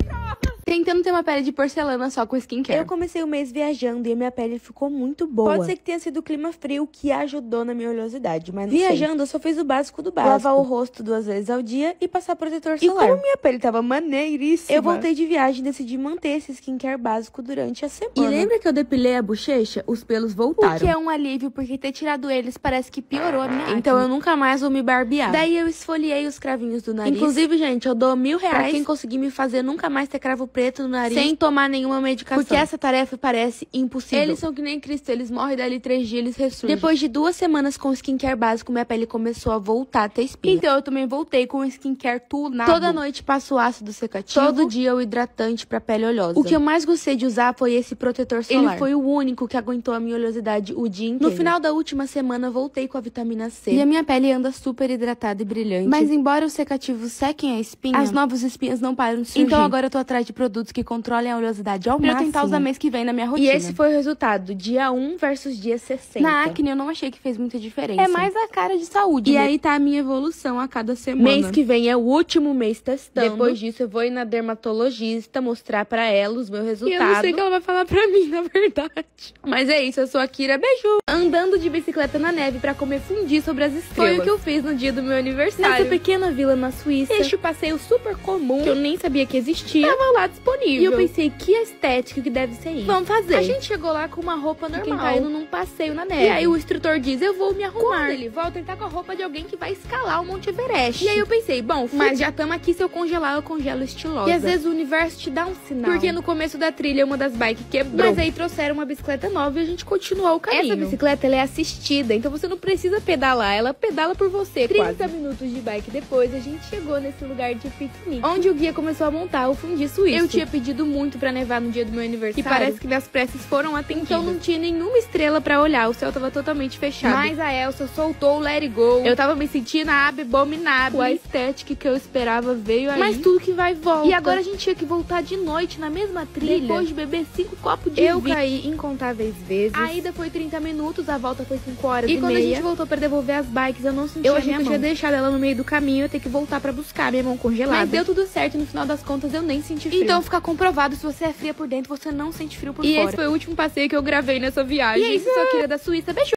Tentando ter uma pele de porcelana só com skincare. Eu comecei o mês viajando e a minha pele ficou muito boa. Pode ser que tenha sido o clima frio que ajudou na minha oleosidade, mas Viajando, sei. eu só fiz o básico do básico. Lavar o rosto duas vezes ao dia e passar protetor solar. E como minha pele tava maneiríssima, eu voltei de viagem e decidi manter esse skincare básico durante a semana. E lembra que eu depilei a bochecha? Os pelos voltaram. O que é um alívio, porque ter tirado eles parece que piorou a minha Então acne. eu nunca mais vou me barbear. Daí eu esfoliei os cravinhos do nariz. Inclusive, gente, eu dou mil reais pra quem conseguir me fazer nunca mais ter cravo preto no nariz. Sem tomar nenhuma medicação. Porque essa tarefa parece impossível. Eles são que nem Cristo, eles morrem dali três dias, eles ressurgem. Depois de duas semanas com skincare básico, minha pele começou a voltar a ter espinha. Então eu também voltei com skincare tunado. Toda noite passo ácido secativo. Todo dia o hidratante pra pele oleosa. O que eu mais gostei de usar foi esse protetor solar. Ele foi o único que aguentou a minha oleosidade o dia inteiro. No final da última semana, voltei com a vitamina C. E a minha pele anda super hidratada e brilhante. Mas embora os secativos sequem a espinha, as novas espinhas não param de surgir. Então agora eu tô atrás de produtos que controlem a oleosidade ao pra máximo. eu tentar usar mês que vem na minha rotina. E esse foi o resultado, dia 1 versus dia 60. Na acne eu não achei que fez muita diferença. É mais a cara de saúde. E né? aí tá a minha evolução a cada semana. Mês que vem é o último mês testando. Depois disso eu vou ir na dermatologista mostrar pra ela os meus resultados. E eu não sei o que ela vai falar pra mim, na verdade. Mas é isso, eu sou a Kira Beijo. Andando de bicicleta na neve pra comer fundi sobre as estrelas. Foi o que eu fiz no dia do meu aniversário. Nessa pequena vila na Suíça. Este passeio super comum. Que eu nem sabia que existia. Tava lá disponível. E eu pensei, que estética que deve ser isso. Vamos fazer. A gente chegou lá com uma roupa normal. Quem tá indo num passeio na neve. E aí o instrutor diz, eu vou me arrumar. Quando ele volta, ele tá com a roupa de alguém que vai escalar o Monte Everest. E aí eu pensei, bom, fui... mas já estamos aqui, se eu congelar, eu congelo estilosa. E às vezes o universo te dá um sinal. Porque no começo da trilha, uma das bikes quebrou. Mas aí trouxeram uma bicicleta nova e a gente continuou o caminho. Essa bicicleta, ela é assistida, então você não precisa pedalar, ela pedala por você 30 quase. minutos de bike depois, a gente chegou nesse lugar de piquenique. Onde o guia começou a montar o fundi suíço. Eu tinha pedido muito pra nevar no dia do meu aniversário. E parece que minhas pressas foram atendidas. Então não tinha nenhuma estrela pra olhar, o céu tava totalmente fechado. Mas a Elsa soltou o Let It Go. Eu tava me sentindo abominável. A estética que eu esperava veio aí. Mas tudo que vai volta. E agora a gente tinha que voltar de noite na mesma trilha. Depois de beber cinco copos de Eu vinho. caí incontáveis vezes. A ida foi 30 minutos, a volta foi 5 horas e, E quando meia. a gente voltou pra devolver as bikes, eu não senti Eu a achei minha que eu mão. tinha deixado ela no meio do caminho, eu ia ter que voltar pra buscar minha mão congelada. Mas deu tudo certo, no final das contas eu nem senti frio. Então fica comprovado, se você é fria por dentro, você não sente frio por e fora. esse foi o último passeio que eu gravei nessa viagem. E é isso, sua querida da Suíça. Beijo!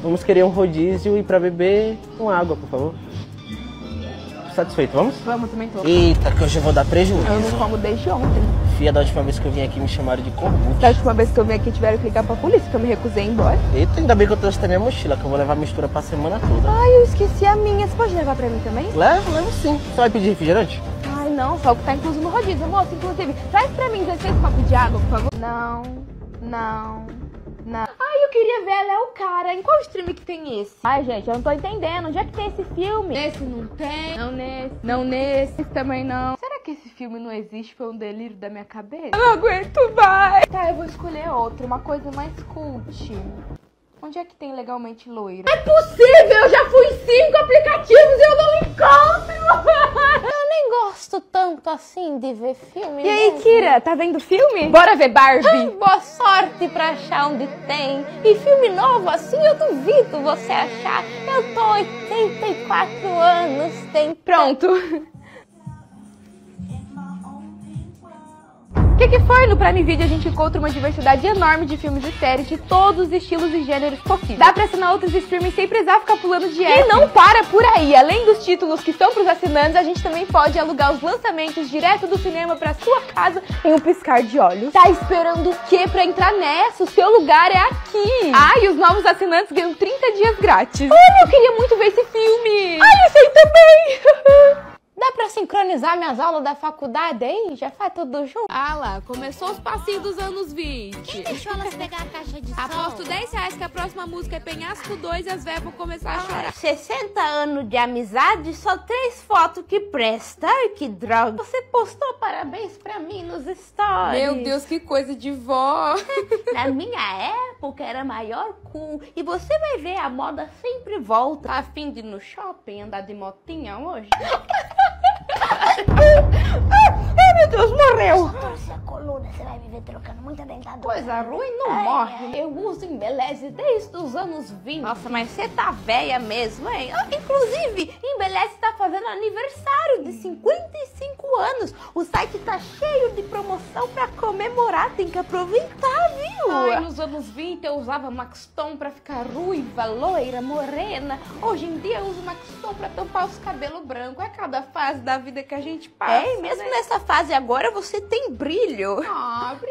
Vamos querer um rodízio e pra beber com água, por favor. Satisfeito, vamos? Vamos, também tô. Eita, que hoje eu vou dar prejuízo. Eu não como desde ontem. Fia, da última vez que eu vim aqui me chamaram de corrupto. Da última vez que eu vim aqui tiveram que ligar pra polícia, que eu me recusei a ir embora. Eita, ainda bem que eu trouxe até minha mochila, que eu vou levar mistura pra semana toda. Ai, eu esqueci a minha. Você pode levar pra mim também? Levo, levo sim. Você vai pedir refrigerante? Ai, não, só o que tá incluso no rodízio. Moço, inclusive, traz pra mim 16 copos de água, por favor. Não, não, Não. Ai, eu queria ver ela é o cara. Em qual stream que tem esse? Ai, gente, eu não tô entendendo. Onde é que tem esse filme? Nesse não tem. Não nesse. Não nesse. Esse também não. Será que esse filme não existe? Foi um delírio da minha cabeça? Eu não aguento mais. Tá, eu vou escolher outro. Uma coisa mais cult. Onde é que tem legalmente loira? É possível! Eu já fui em cinco aplicativos e eu não encontro! Eu nem gosto tanto assim de ver filme. E aí, mesmo. Kira, tá vendo filme? Bora ver Barbie! Ai, boa sorte pra achar onde tem. E filme novo assim eu duvido você achar. Eu tô 84 anos, tem. Pronto! Que, que foi? No Prime Video a gente encontra uma diversidade enorme de filmes e séries de todos os estilos e gêneros possíveis. Dá pra assinar outros streamings sem precisar ficar pulando de app. E não para por aí! Além dos títulos que são pros assinantes, a gente também pode alugar os lançamentos direto do cinema pra sua casa em um piscar de olhos. Tá esperando o quê pra entrar nessa? O seu lugar é aqui! Ah, e os novos assinantes ganham 30 dias grátis. Olha, eu queria muito ver esse filme! Ai, eu sei também! Dá pra sincronizar minhas aulas da faculdade aí? Já faz tudo junto? Ah lá, começou os passinhos dos anos 20. Quem deixou elas pegar a caixa de som? Aposto 10 reais que a próxima música é Penhasco 2 e as velhas vão começar a chorar. 60 anos de amizade, só três fotos que presta. Ai, que droga. Você postou parabéns pra mim nos stories. Meu Deus, que coisa de vó. Na minha época era maior cool. E você vai ver, a moda sempre volta. Tá afim de ir no shopping, andar de motinha hoje? Oh! trocando muita dentadura. Coisa ruim não Ai, morre. Eu uso Embeleze desde os anos 20. Nossa, mas você tá velha mesmo, hein? Ah, Inclusive, Embeleze tá fazendo aniversário de 55 anos. O site tá cheio de promoção pra comemorar. Tem que aproveitar, viu? Ai, nos anos 20 eu usava Maxton pra ficar ruiva, loira, morena. Hoje em dia eu uso Maxton pra tampar os cabelos brancos. É cada fase da vida que a gente passa. É, mesmo né? nessa fase agora você tem brilho. Ah, obrigada.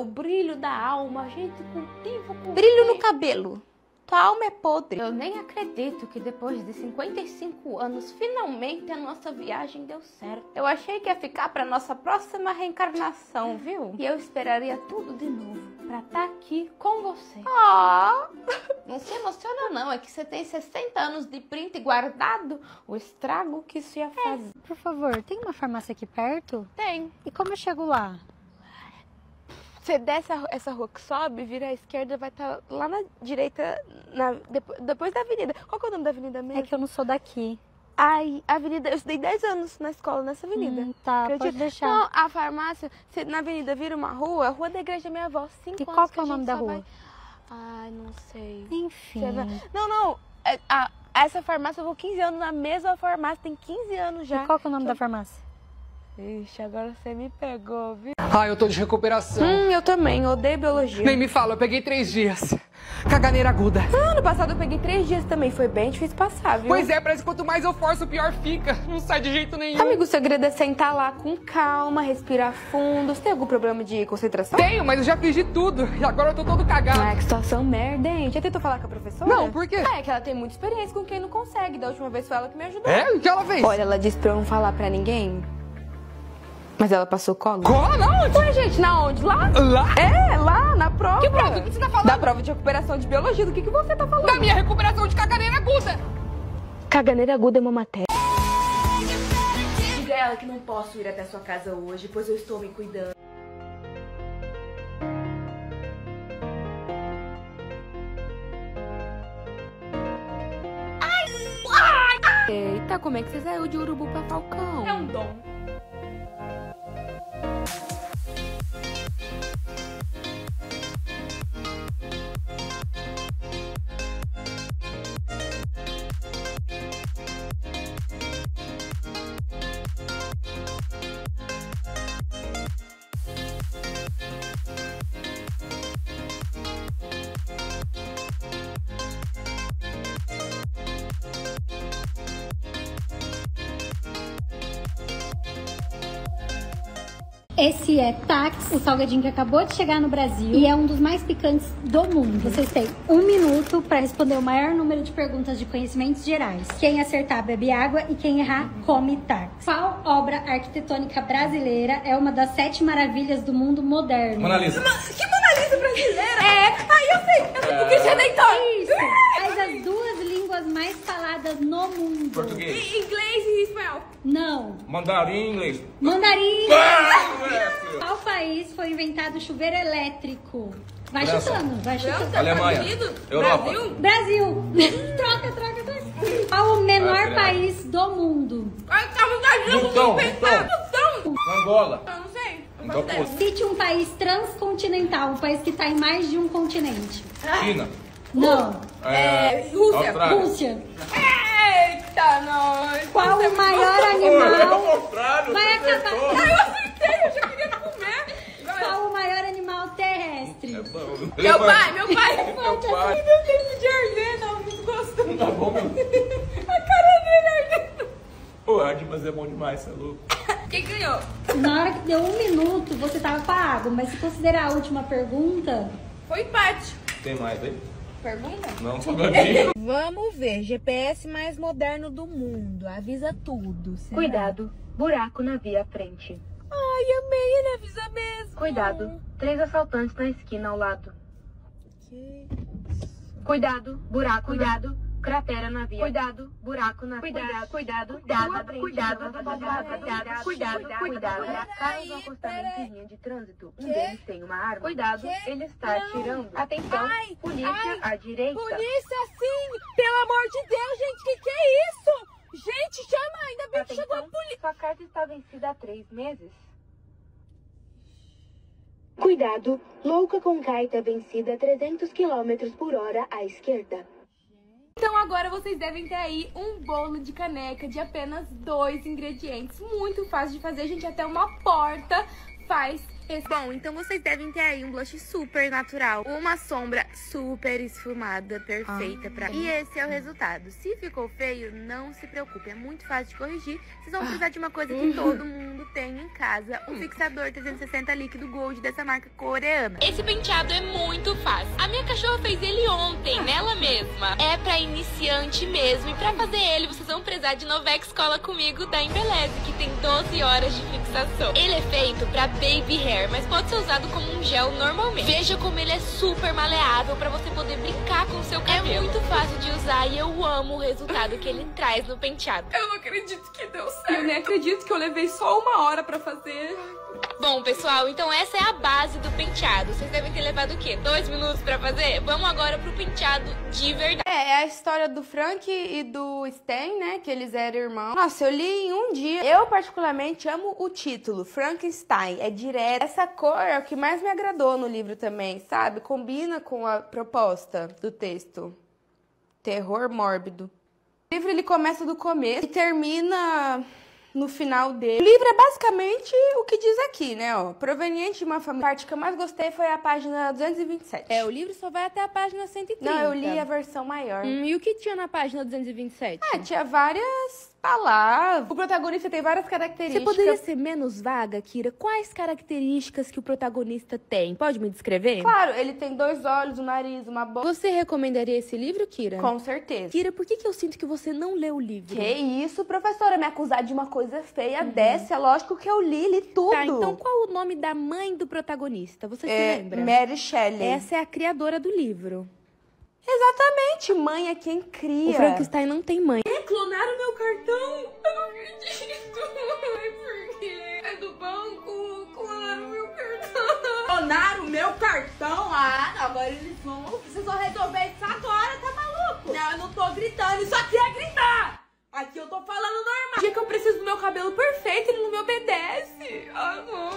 O brilho da alma. A gente cultiva com Brilho no cabelo. Tua alma é podre. Eu nem acredito que depois de 55 anos, finalmente a nossa viagem deu certo. Eu achei que ia ficar pra nossa próxima reencarnação, viu? E eu esperaria tudo de novo pra estar aqui com você. Ah! Não se emociona não, é que você tem 60 anos de print guardado, o estrago que isso ia fazer. Por favor, tem uma farmácia aqui perto? Tem. E como eu chego lá? Você desce a- essa rua que sobe, vira à esquerda, vai estar lá na direita, na- depo- depois da avenida. Qual que é o nome da avenida mesmo? É que eu não sou daqui. Ai, avenida, eu estudei 10 anos na escola nessa avenida. Hum, tá, Acredita? pode deixar. Não, a farmácia, você na avenida vira uma rua, a rua da igreja da minha avó, cinco E anos qual que é o a nome da rua? vai- Ai, não sei. Enfim. Vai- Não, não, é- a- essa farmácia, eu vou 15 anos na mesma farmácia, tem 15 anos já. E qual que é o nome da farmácia? Ixi, agora você me pegou, viu? Ah, eu tô de recuperação. Hum, eu também, odeio biologia. Nem me fala, eu peguei três dias. Caganeira aguda. Ah, ano passado eu peguei três dias também, foi bem difícil passar, viu? Pois é, parece que quanto mais eu forço, pior fica. Não sai de jeito nenhum. Amigo, o segredo é sentar lá com calma, respirar fundo. Você tem algum problema de concentração? Tenho, mas eu já fiz de tudo. E agora eu tô todo cagado. Ah, que situação merda, hein? Já tentou falar com a professora? Não, por quê? Ah, é que ela tem muita experiência com quem não consegue. Da última vez foi ela que me ajudou. É? O que ela fez? Olha, ela disse pra eu não falar pra ninguém. Mas ela passou cola? Cola na onde? Ué, gente, na onde? Lá? Lá? É, lá, na prova. Que prova? O que você tá falando? Da prova de recuperação de biologia. Do que, que você tá falando? Da minha recuperação de caganeira aguda. Caganeira aguda é uma matéria. Diga a ela que não posso ir até sua casa hoje, pois eu estou me cuidando. Eita, como é que você saiu de urubu pra falcão? É um dom. É Tax, o salgadinho que acabou de chegar no Brasil e é um dos mais picantes do mundo. Vocês têm um minuto para responder o maior número de perguntas de conhecimentos gerais. Quem acertar bebe água e quem errar come Tax. Qual obra arquitetônica brasileira é uma das sete maravilhas do mundo moderno? Mona Lisa. Que Mona Marisa brasileira. É. Ai, eu sei. Eu sei porque já deitou. Isso. Quais as duas mais faladas no mundo? Português. Inglês e espanhol. Não. Mandarim inglês. Mandarim. Ah, moleque. Qual país foi inventado o chuveiro elétrico? Vai França. chutando, vai chutando. Alemanha. Europa. Brasil. Brasil. troca, troca, troca. Qual o menor Ah, país do mundo? Ai, tá. Angola. Eu não sei. Então. Cite um país transcontinental, um país que está em mais de um continente. China. Não. É, Rússia. Austrália. Rússia. Eita, nós. Qual o maior é animal? o contrário. Vai acabar. Ai, eu acertei. Eu já queria comer. Qual o maior animal terrestre? É bom. Meu pai, meu pai. Meu pai. Meu Deus, de não. Muito gostoso. Tá bom, meu. A cara dele ardendo. Pô, arde, mas é bom demais, você é louco. Quem ganhou? Na hora que deu um minuto, você tava com a água, mas se considerar a última pergunta, Foi empate. Tem mais aí? Pergunta? Não. Vamos ver. GPS mais moderno do mundo. Avisa tudo. será? Cuidado, buraco na via à frente. Ai, amei. Ele avisa mesmo. Cuidado, três assaltantes na esquina ao lado. Cuidado, buraco, cuidado, cratera na via. Cuidado, buraco na cuidado, cuidado, cuidado, cuidado, cuidado, cuidado, cuidado. Carros ao acostamento em linha de trânsito. Um deles tem uma arma. Cuidado, ele está atirando. Atenção, polícia à direita. Polícia, sim! Pelo amor de Deus, gente, que que é isso? Gente, chama! Ainda bem que chegou a polícia. sua carta está vencida há três meses. Cuidado, louca com carta vencida a 300 km por hora à esquerda. Então agora vocês devem ter aí um bolo de caneca de apenas dois ingredientes. Muito fácil de fazer, gente. Até uma porta faz. Bom, então vocês devem ter aí um blush super natural, uma sombra super esfumada, perfeita pra. E esse é o resultado. Se ficou feio, não se preocupe, é muito fácil de corrigir. Vocês vão precisar de uma coisa que todo mundo tem em casa, um fixador 360 líquido Gold dessa marca coreana. Esse penteado é muito fácil. A minha cachorra fez ele ontem, nela mesma. É pra iniciante mesmo. E pra fazer ele, vocês vão precisar de Novex Cola comigo da Embeleze, que tem 12 horas de fixação. Ele é feito pra baby hair, mas pode ser usado como um gel normalmente. Veja como ele é super maleável pra você poder brincar com o seu cabelo. É muito fácil de usar e eu amo o resultado que ele traz no penteado. Eu não acredito que deu certo. Eu nem acredito que eu levei só uma hora pra fazer. Bom, pessoal, então essa é a base do penteado. Vocês devem ter levado o quê? Dois minutos pra fazer? Vamos agora pro penteado de verdade. É, é a história do Frank e do Stan, né? Que eles eram irmãos. Nossa, eu li em um dia. Eu, particularmente, amo o título, Frankenstein. É direto. Essa cor é o que mais me agradou no livro também, sabe? Combina com a proposta do texto. Terror mórbido. O livro ele começa do começo e termina no final dele. O livro é basicamente o que diz aqui, né? Ó, proveniente de uma família. A parte que eu mais gostei foi a página 227. É, o livro só vai até a página 130. Não, eu li a versão maior. Hum, e o que tinha na página 227? Ah, tinha várias palavras. O protagonista tem várias Você características. poderia ser menos vaga, Kira? Quais características que o protagonista tem? Pode me descrever? Claro, ele tem dois olhos, um nariz, uma boca. Você recomendaria esse livro, Kira? Com certeza. Kira, por que, que eu sinto que você não leu o livro? Que isso, professora? Me acusar de uma coisa feia dessa? É lógico que eu li, li tudo. Tá, então qual o nome da mãe do protagonista? Você se é, lembra? Mary Shelley. Essa é a criadora do livro. Exatamente, mãe é quem cria. O Frankenstein não tem mãe. Clonaram meu cartão? Eu não acredito. Ai, por quê? É do banco. Clonaram meu cartão. Clonaram meu cartão? Ah, agora eles vão. Vocês vão resolver isso agora, tá maluco? Não, eu não tô gritando. Isso aqui é gritar. Aqui eu tô falando normal. O dia que eu preciso do meu cabelo perfeito, ele não me obedece. Ah, não.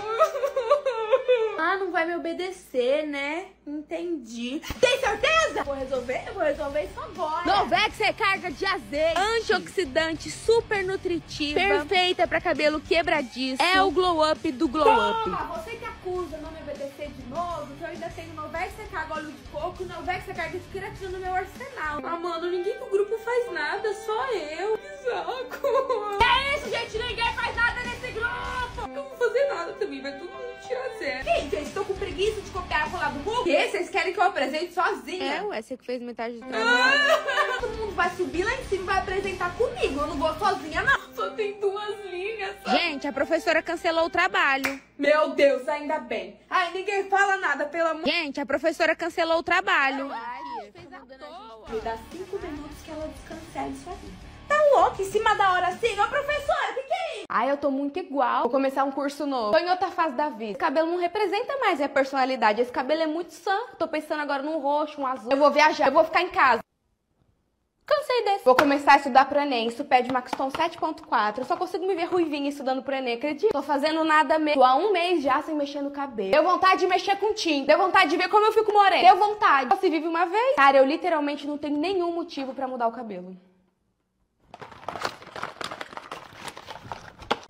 Ah, não vai me obedecer, né? Entendi. Tem certeza? Vou resolver? Eu vou resolver isso agora. Novex é carga de azeite, antioxidante, super nutritiva, perfeita pra cabelo quebradiço. É o glow up do glow up. Toma, você que acusa não me obedecer de novo, que eu ainda tenho Novex Carga óleo de coco, Novex Carga de queratina no meu arsenal. Ah, mano, ninguém do grupo faz nada, só eu. Que saco. É isso, gente, ninguém faz nada nesse grupo. Eu não vou fazer nada também, vai todo mundo tirar zero. Ih, gente, tô com preguiça de copiar a colar do Google. Que? Vocês querem que eu apresente sozinha. É, ué, você que fez metade do trabalho. Todo mundo vai subir lá em cima e vai apresentar comigo. Eu não vou sozinha, não. Só tem duas linhas. Só. Gente, a professora cancelou o trabalho. Meu Deus, ainda bem. Ai, ninguém fala nada, pelo amor... Gente, a professora cancelou o trabalho. Me dá cinco minutos que ela descancele sua vida. Tá louca em cima da hora assim? Ô, professora, o que, que é isso? Ai, eu tô muito igual. Vou começar um curso novo. Tô em outra fase da vida. Esse cabelo não representa mais minha personalidade. Esse cabelo é muito sã. Tô pensando agora num roxo, um azul. Eu vou viajar. Eu vou ficar em casa. Cansei desse. Vou começar a estudar pro Enem. Isso pede Maxton 7.4. Eu só consigo me ver ruivinha estudando pro Enem, acredita? Tô fazendo nada mesmo. Tô há um mês já sem mexer no cabelo. Deu vontade de mexer com tinta. Deu vontade de ver como eu fico morena. Deu vontade. Só se vive uma vez. Cara, eu literalmente não tenho nenhum motivo pra mudar o cabelo.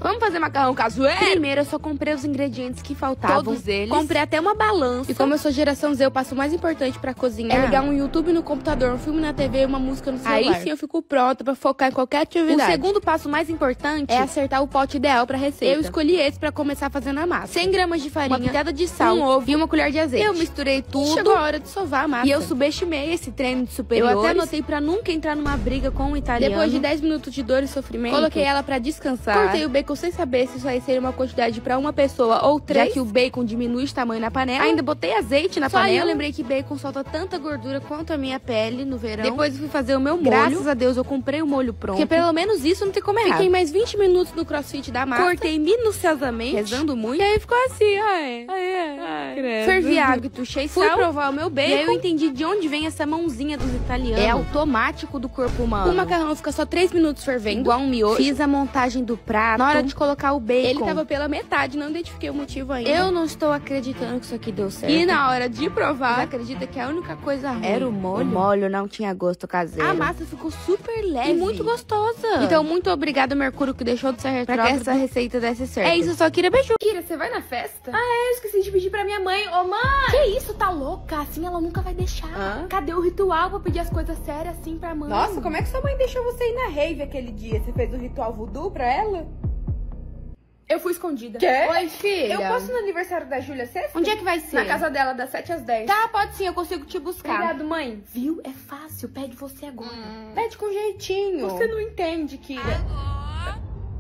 Vamos fazer macarrão casoeiro? Primeiro, eu só comprei os ingredientes que faltavam. Todos eles. Comprei até uma balança. E como eu sou geração Z, eu passo o mais importante pra cozinhar. É ligar um YouTube no computador, um filme na TV e uma música no celular. Aí sim eu fico pronta pra focar em qualquer atividade. O segundo passo mais importante é acertar o pote ideal pra receita. Eu escolhi esse pra começar fazendo a massa. 100 gramas de farinha, uma pitada de sal, um ovo e uma colher de azeite. Eu misturei tudo. E chegou a hora de sovar a massa. E eu subestimei esse treino de superiores. Eu até anotei pra nunca entrar numa briga com um italiano. Depois de 10 minutos de dor e sofrimento, coloquei ela pra descansar. Cortei o bacon sem saber se isso aí seria uma quantidade pra uma pessoa ou três, já que o bacon diminui de tamanho na panela. Ainda botei azeite na Só panela. Aí eu lembrei que bacon solta tanta gordura quanto a minha pele no verão. Depois eu fui fazer o meu molho. Graças a Deus eu comprei o molho pronto. Porque pelo menos isso não tem como errar. Fiquei mais 20 minutos no crossfit da massa. Cortei minuciosamente, rezando muito. E aí ficou assim, ai, ai, ai. ai. Fervi água e tuchei sal. Fui provar o meu bacon. E aí eu entendi de onde vem essa mãozinha dos italianos. É automático do corpo humano. O macarrão fica só 3 minutos fervendo, igual um miojo. Fiz a montagem do prato. Na hora de colocar o bacon. Ele tava pela metade, não identifiquei o motivo ainda. Eu não estou acreditando que isso aqui deu certo. E na hora de provar, você acredita que a única coisa ruim era o molho? O molho não tinha gosto caseiro. A massa ficou super leve e muito gostosa. Então, muito obrigada, Mercúrio, que deixou de ser retrógrado. Pra que essa receita desse certo. É isso, só queria beijo. Kira, você vai na festa? Ah, é, eu esqueci de pedir pra minha mãe. Ô, mãe! Que isso, tá louca? Assim ela nunca vai deixar. Hã? Cadê o ritual pra pedir as coisas sérias assim pra mãe? Nossa, como é que sua mãe deixou você ir na rave aquele dia? Você fez o ritual voodoo pra ela? Eu fui escondida. Quê? Oi, filha. Eu posso no aniversário da Júlia sexta? Onde é que vai ser? Na casa dela, das 7 às 10. Tá, pode sim, eu consigo te buscar. Obrigado, mãe. Viu? É fácil, pede você agora. Pede com jeitinho. Você não entende, Kira.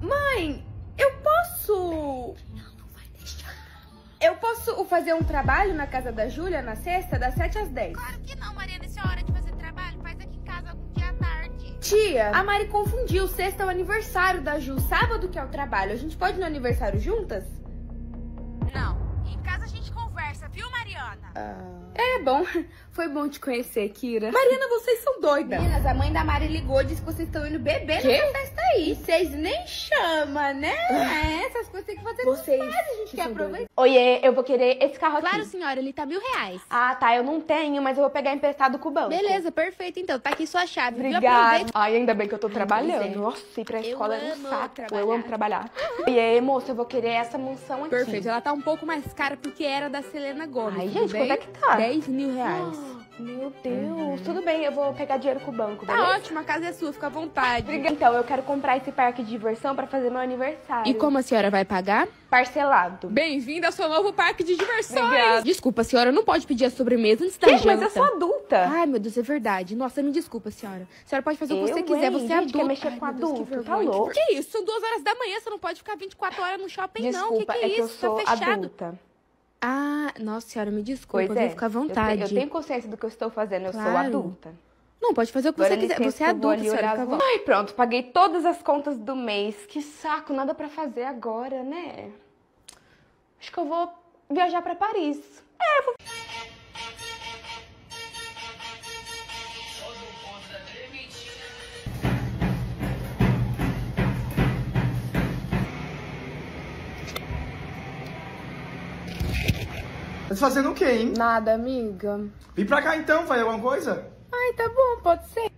Mãe, eu posso... Eu posso fazer um trabalho na casa da Júlia na sexta, das 7 às 10? Claro que não, Tia, a Mari confundiu. Sexta é o aniversário da Ju. Sábado que é o trabalho. A gente pode ir no aniversário juntas? Não. Em casa a gente conversa, viu, Mariana? É bom. Foi bom te conhecer, Kira. Mariana, vocês são doidas. Meninas, a mãe da Mari ligou e disse que vocês estão indo beber Quê? nessa festa aí. Vocês nem chamam, né? É, essas coisas tem que fazer Vocês com pais. A gente quer são aproveitar. Oiê, eu vou querer esse carro aqui. Claro, senhora, ele tá mil reais. Ah, tá, eu não tenho, mas eu vou pegar emprestado com o banco. Beleza, perfeito. Então, tá aqui sua chave. Obrigada. Ai, ainda bem que eu tô trabalhando. é. Nossa, ir pra Eu escola é um saco. trabalhar. Eu amo trabalhar. Oiê, moça, eu vou querer essa mansão aqui. Perfeito. Ela tá um pouco mais cara porque era da Selena Gomes. Ai, gente, bem? quanto é que tá? 10 mil reais. Meu Deus. Tudo bem, eu vou pegar dinheiro com o banco, Tá beleza? ótimo, a casa é sua, fica à vontade. Obrigada. Então, eu quero comprar esse parque de diversão pra fazer meu aniversário. E como a senhora vai pagar? Parcelado. Bem-vinda ao seu novo parque de diversões. Obrigada. Desculpa, a senhora não pode pedir a sobremesa antes da Sim, janta. mas eu sou adulta. Ai, meu Deus, é verdade. Nossa, me desculpa, senhora. A senhora pode fazer o que Eu, você quiser, hein? você é Gente, adulta. quer mexer Ai, com meu Deus, que adulto, tá que louco? Que isso? São duas horas da manhã, você não pode ficar 24 horas no shopping, não. Que Desculpa, que é, é que isso? eu sou tá fechado. adulta. Ah, nossa senhora, me desculpa, Pois é. Fica à Eu te- vontade. Eu, tenho consciência do que eu estou fazendo, eu sou Claro. adulta. Não, pode fazer o que Agora você quiser. Você é eu vou adulta, senhora, vontade. Ai, pronto, paguei todas as contas do mês. Que saco, nada pra fazer agora, né? Acho que eu vou viajar pra Paris. É, vou... Tá fazendo o quê, hein? Nada, amiga. Vem pra cá então, faz alguma coisa? Ai, tá bom, pode ser.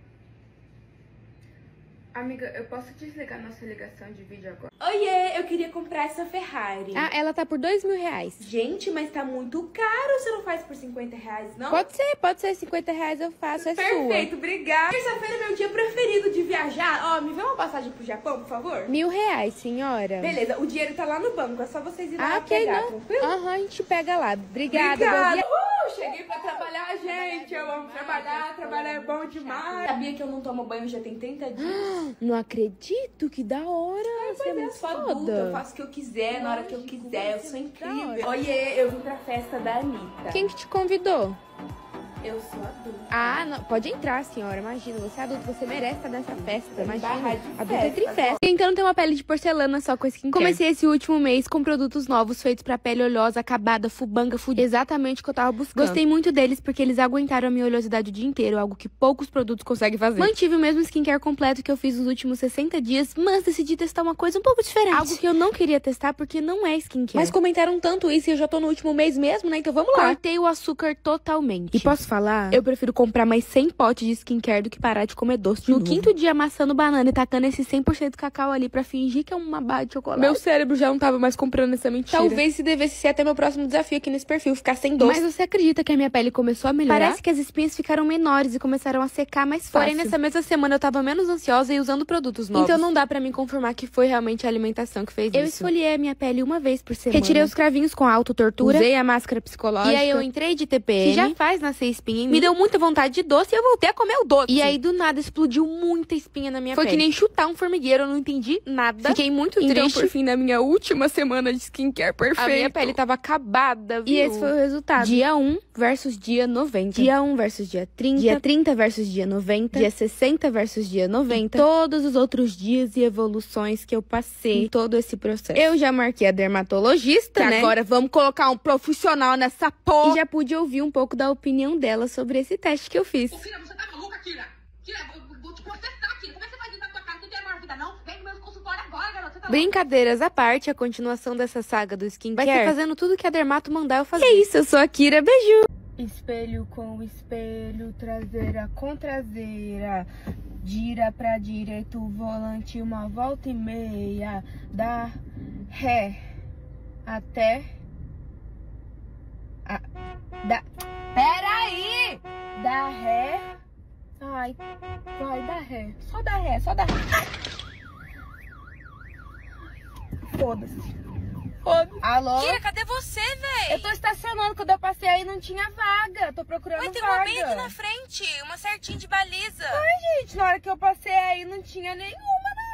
Amiga, eu posso desligar nossa ligação de vídeo agora? Oiê, eu queria comprar essa Ferrari. Ah, ela tá por dois mil reais. Gente, mas tá muito caro. Você não faz por 50 reais, não? Pode ser, pode ser. 50 reais eu faço, é Perfeito, obrigada. Terça-feira é meu dia preferido de viajar. Ó, me vê uma passagem pro Japão, por favor? sua. Mil reais, senhora. Beleza, o dinheiro tá lá no banco, é só vocês irem Ah, lá ok, pegar, não. tranquilo? Aham, a gente pega lá. Obrigada, Obrigada. Eu cheguei pra trabalhar, gente. Eu amo trabalhar, trabalhar é bom demais. Sabia que eu não tomo banho já tem 30 dias? Não acredito, que da hora. Você é eu muito sou foda. adulta, eu faço o que eu quiser, na hora que eu quiser, eu sou incrível. Oiê, eu vim pra festa da Anitta. Quem que te convidou? Eu sou adulta. Ah, não, pode entrar, senhora. Imagina, você é adulto, você merece estar nessa festa. Imagina. Adulto é festa, trifesta. Tentando ter uma pele de porcelana só com skincare. Comecei esse último mês com produtos novos feitos pra pele oleosa, acabada, fubanga, fudida. Exatamente o que eu tava buscando. Gostei muito deles porque eles aguentaram a minha oleosidade o dia inteiro, algo que poucos produtos conseguem fazer. Mantive o mesmo skincare completo que eu fiz nos últimos 60 dias, mas decidi testar uma coisa um pouco diferente. Algo que eu não queria testar porque não é skincare. Mas comentaram tanto isso e eu já tô no último mês mesmo, né? Então vamos lá. Cortei o açúcar totalmente. E posso falar? Eu prefiro comprar mais 100 potes de skincare do que parar de comer doce de No novo. quinto dia amassando banana e tacando esse 100% cacau ali pra fingir que é uma barra de chocolate. Meu cérebro já não tava mais comprando essa mentira. Talvez se devesse ser até meu próximo desafio aqui nesse perfil, ficar sem doce. Mas você acredita que a minha pele começou a melhorar? Parece que as espinhas ficaram menores e começaram a secar mais fácil. Porém, nessa mesma semana eu tava menos ansiosa e usando produtos novos. Então não dá pra mim confirmar que foi realmente a alimentação que fez Eu isso. Eu esfoliei a minha pele uma vez por semana. Retirei os cravinhos com autotortura. Usei a máscara psicológica. E aí eu entrei de TPM. Que já faz nascer espinha em mim. Me deu muita vontade de doce e eu voltei a comer o doce. E aí do nada explodiu muita espinha na minha Foi pele. que nem chutar um formigueiro, eu não entendi nada. Fiquei muito Então, triste. por fim, na minha última semana de skincare perfeito. A minha pele tava acabada, viu? E esse foi o resultado. Dia 1 versus dia 90. Dia 1 versus dia 30. Dia 30 versus dia 90. Dia 60 versus dia 90. E todos os outros dias e evoluções que eu passei em todo esse processo. Eu já marquei a dermatologista, né? agora vamos colocar um profissional nessa porra. E já pude ouvir um pouco da opinião dela sobre esse teste que eu fiz. Kira, você tá maluca, Kira? Kira, vou- vou te processar, Kira. Como é que você na tua não tem a maior vida, não? Vem no meu consultório agora, garota. Você tá Brincadeiras à parte, a continuação dessa saga do skincare vai ser fazendo tudo que a Dermato mandar eu fazer. Que isso, eu sou a Kira, beijo! Espelho com espelho, traseira com traseira. Gira pra direito, volante, uma volta e meia. Dá ré até. A, dá. Peraí! Dá ré. Ai, vai, dá ré. Só dá ré, só dá ré. Foda-se. Foda-se. Alô? Kira, cadê você, véi? Eu tô estacionando, quando eu passei aí não tinha vaga. Tô procurando Mas tem vaga. uma bem aqui na frente, uma certinha de baliza. Ai, gente, na hora que eu passei aí não tinha nenhuma, não.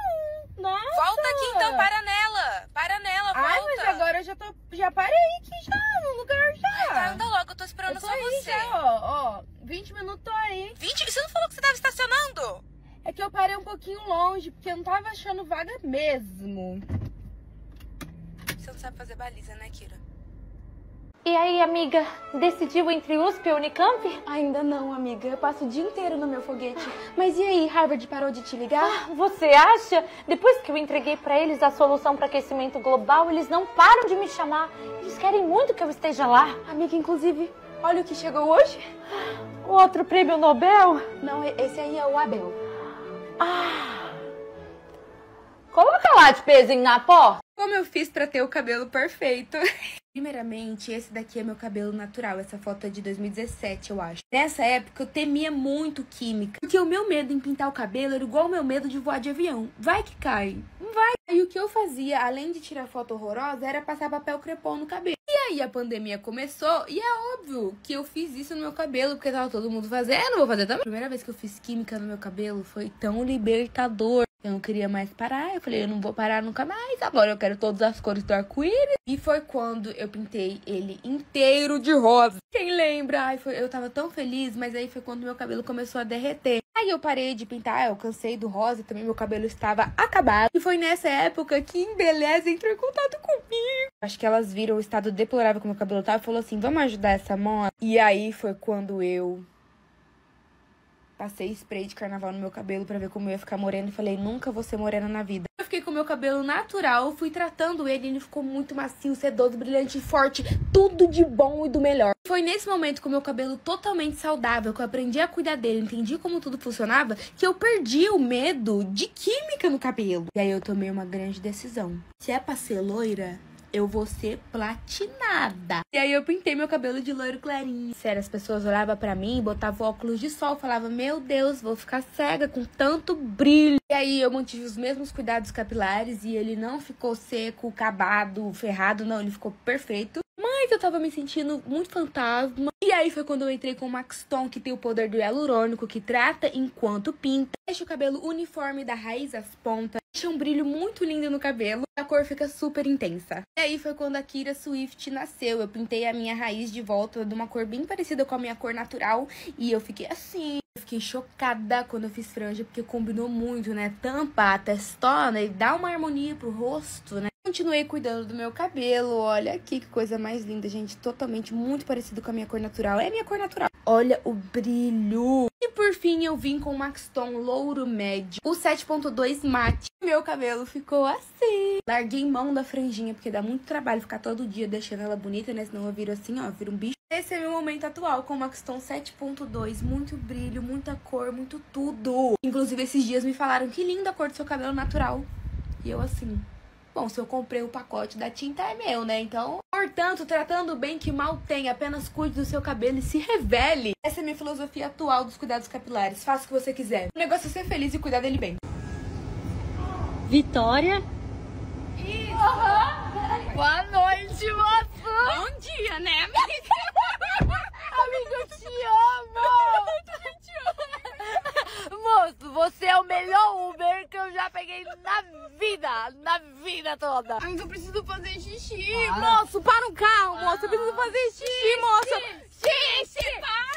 Nossa. Volta aqui então, para nela. Para nela, volta. Ai, mas agora eu já tô. Já parei aqui já, no lugar já. Ai, tá, anda logo, eu tô esperando Eu tô só você. já, ó, ó. 20 minutos tô aí. 20? Você não falou que você tava estacionando? É que eu parei um pouquinho longe, porque eu não tava achando vaga mesmo. Você não sabe fazer baliza, né, Kira? E aí, amiga, decidiu entre USP e Unicamp? Ainda não, amiga. Eu passo o dia inteiro no meu foguete. Mas e aí, Harvard parou de te ligar? Ah, você acha? Depois que eu entreguei pra eles a solução para aquecimento global, eles não param de me chamar. Eles querem muito que eu esteja lá. Amiga, inclusive, olha o que chegou hoje. O outro prêmio Nobel? Não, esse aí é o Abel. Ah! Coloca lá de pezinho na porta. Como eu fiz pra ter o cabelo perfeito? Primeiramente, esse daqui é meu cabelo natural. Essa foto é de 2017, eu acho. Nessa época, eu temia muito química. Porque o meu medo em pintar o cabelo era igual o meu medo de voar de avião. Vai que cai. Vai. E o que eu fazia, além de tirar foto horrorosa, era passar papel crepom no cabelo. E aí a pandemia começou e é óbvio que eu fiz isso no meu cabelo, porque tava todo mundo fazendo, vou fazer também. A primeira vez que eu fiz química no meu cabelo foi tão libertador. Eu não queria mais parar, eu falei, eu não vou parar nunca mais, agora eu quero todas as cores do arco-íris. E foi quando eu pintei ele inteiro de rosa. Quem lembra? Ai, foi, eu tava tão feliz, mas aí foi quando meu cabelo começou a derreter. Aí eu parei de pintar, eu cansei do rosa, também meu cabelo estava acabado. E foi nessa época que Embeleza entrou em contato comigo. Acho que elas viram o estado deplorável que meu cabelo tava e falou assim: vamos ajudar essa moça. E aí foi quando eu passei spray de carnaval no meu cabelo pra ver como eu ia ficar morena e falei: nunca vou ser morena na vida. Eu fiquei com meu cabelo natural, fui tratando ele, ele ficou muito macio, sedoso, brilhante, forte, tudo de bom e do melhor. Foi nesse momento com meu cabelo totalmente saudável, que eu aprendi a cuidar dele, entendi como tudo funcionava, que eu perdi o medo de química no cabelo. E aí eu tomei uma grande decisão. Se é pra ser loira, eu vou ser platinada. E aí eu pintei meu cabelo de loiro clarinho. Sério, as pessoas olhavam pra mim, botavam óculos de sol, falavam: "Meu Deus, vou ficar cega com tanto brilho". E aí eu mantive os mesmos cuidados capilares e ele não ficou seco, acabado, ferrado, não, ele ficou perfeito. Mas eu tava me sentindo muito fantasma. E aí foi quando eu entrei com o Maxton, que tem o poder do hialurônico, que trata enquanto pinta. Deixa o cabelo uniforme da raiz às pontas. Deixa um brilho muito lindo no cabelo. A cor fica super intensa. E aí foi quando a Kira Swift nasceu. Eu pintei a minha raiz de volta de uma cor bem parecida com a minha cor natural. E eu fiquei assim. Fiquei chocada quando eu fiz franja, porque combinou muito, né? Tampa testona e dá uma harmonia pro rosto, né? Continuei cuidando do meu cabelo. Olha aqui que coisa mais linda, gente. Totalmente muito parecido com a minha cor natural. É a minha cor natural. Olha o brilho. E por fim eu vim com o Maxton Louro Médio, o 7.2 mate. Meu cabelo ficou assim. Larguei mão da franjinha, porque dá muito trabalho ficar todo dia deixando ela bonita, né? Senão eu viro assim, ó, viro um bicho. Esse é meu momento atual com o Maxton 7.2. Muito brilho, muita cor, muito tudo. Inclusive, esses dias me falaram que linda a cor do seu cabelo natural. E eu assim, Bom, se eu comprei o pacote da tinta é meu, né? Então, portanto, tratando bem que mal tem, apenas cuide do seu cabelo e se revele. Essa é a minha filosofia atual dos cuidados capilares. Faça o que você quiser. O negócio é ser feliz e cuidar dele bem. Vitória. Uhum. Boa noite, moço! Bom dia, né, amiga? amiga, eu te amo! Moço, você é o melhor Uber que eu já peguei na vida! Na vida toda! Amiga, eu preciso fazer xixi! Para. Moço, para o carro, moço! Eu preciso fazer xixi, moço! Xixi! Para!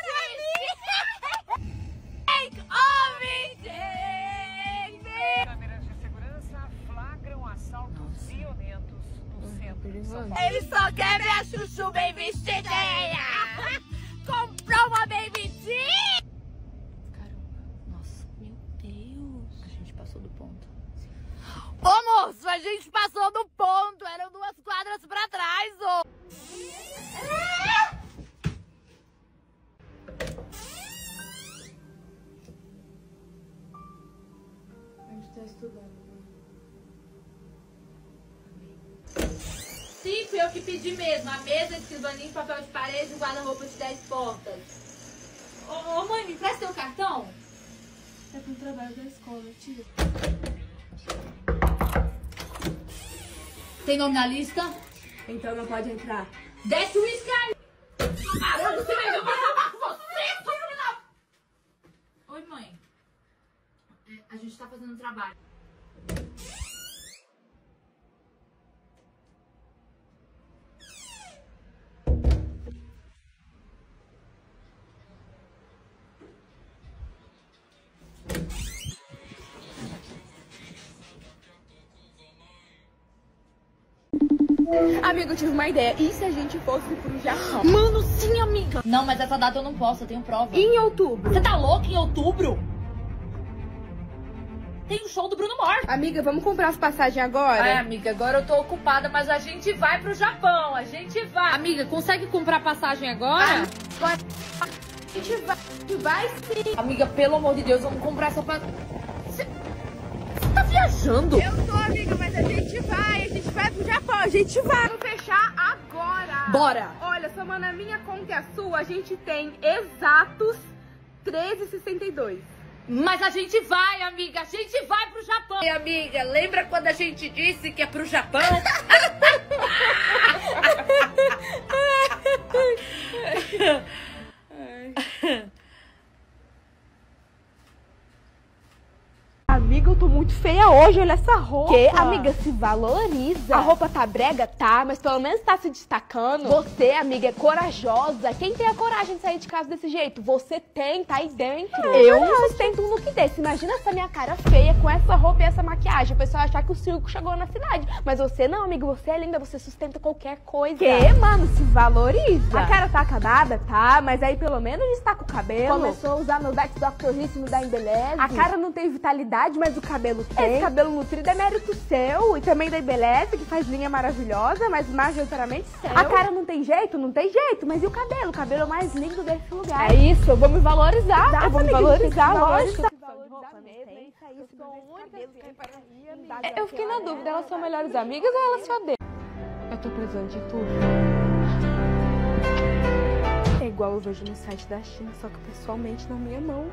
Take off, gente! Câmeras de segurança flagram assaltos violentos no centro de São Paulo. Ele só quer ver a chuchu bem vestidinha! Comprou uma baby jean! A gente passou do ponto. Ô moço, a gente passou do ponto! Eram duas quadras pra trás, ô! A gente tá estudando. Sim, fui eu que pedi mesmo. A mesa, escrivaninho, papel de parede e guarda-roupa de 10 portas. Ô, ô mãe, me empresta teu cartão? É pro trabalho da escola, tia. Tem nome na lista? Então não pode entrar. Desce o uísque aí! Caramba, você vai acabar com você, seu criminal! Oi, mãe. É, a gente tá fazendo um trabalho. Amigo, eu tive uma ideia. E se a gente fosse pro Japão? Mano, sim, amiga. Não, mas essa data eu não posso, eu tenho prova. Em outubro. Você tá louca em outubro? Tem o show do Bruno Mars. Amiga, vamos comprar as passagens agora? É, amiga, agora eu tô ocupada, mas a gente vai pro Japão, a gente vai. Amiga, consegue comprar passagem agora? Agora a gente vai, a gente vai sim. Amiga, pelo amor de Deus, vamos comprar essa passagem. Você tá viajando? Eu tô, amiga, mas a gente vai. A gente vai pro Japão. A gente vai. Vamos fechar agora. Bora. Olha, somando a minha conta e a sua, a gente tem exatos 13,62. Mas a gente vai, amiga, a gente vai pro Japão. E amiga, lembra quando a gente disse que é pro Japão? Amiga, eu tô muito feia hoje, olha essa roupa. Que? Amiga, se valoriza. A roupa tá brega, tá, mas pelo menos tá se destacando. Você, amiga, é corajosa. Quem tem a coragem de sair de casa desse jeito? Você tem, tá aí dentro. eu não sustento um look desse. Imagina essa minha cara feia com essa roupa e essa maquiagem. O pessoal achar que o circo chegou na cidade. Mas você não, amiga, você é linda, você sustenta qualquer coisa. Que, mano, se valoriza. A cara tá acabada, tá, mas aí pelo menos destaca o cabelo. Começou a usar meu Dex Doctoríssimo da Embeleze. A cara não tem vitalidade, mas o cabelo tem. Esse cabelo nutrido é mérito seu e também da Embeleze, que faz linha maravilhosa, mas majoritariamente seu. A cara não tem jeito? Não tem jeito, mas e o cabelo? O cabelo é o mais lindo desse lugar. É isso, eu vou me valorizar. Exato, eu vou me amiga, valorizar, lógico. valorizar. É, Eu fiquei na dúvida, elas são melhores amigas ou elas se odeiam? Eu tô precisando de tudo. É igual eu vejo no site da China, só que pessoalmente na minha mão.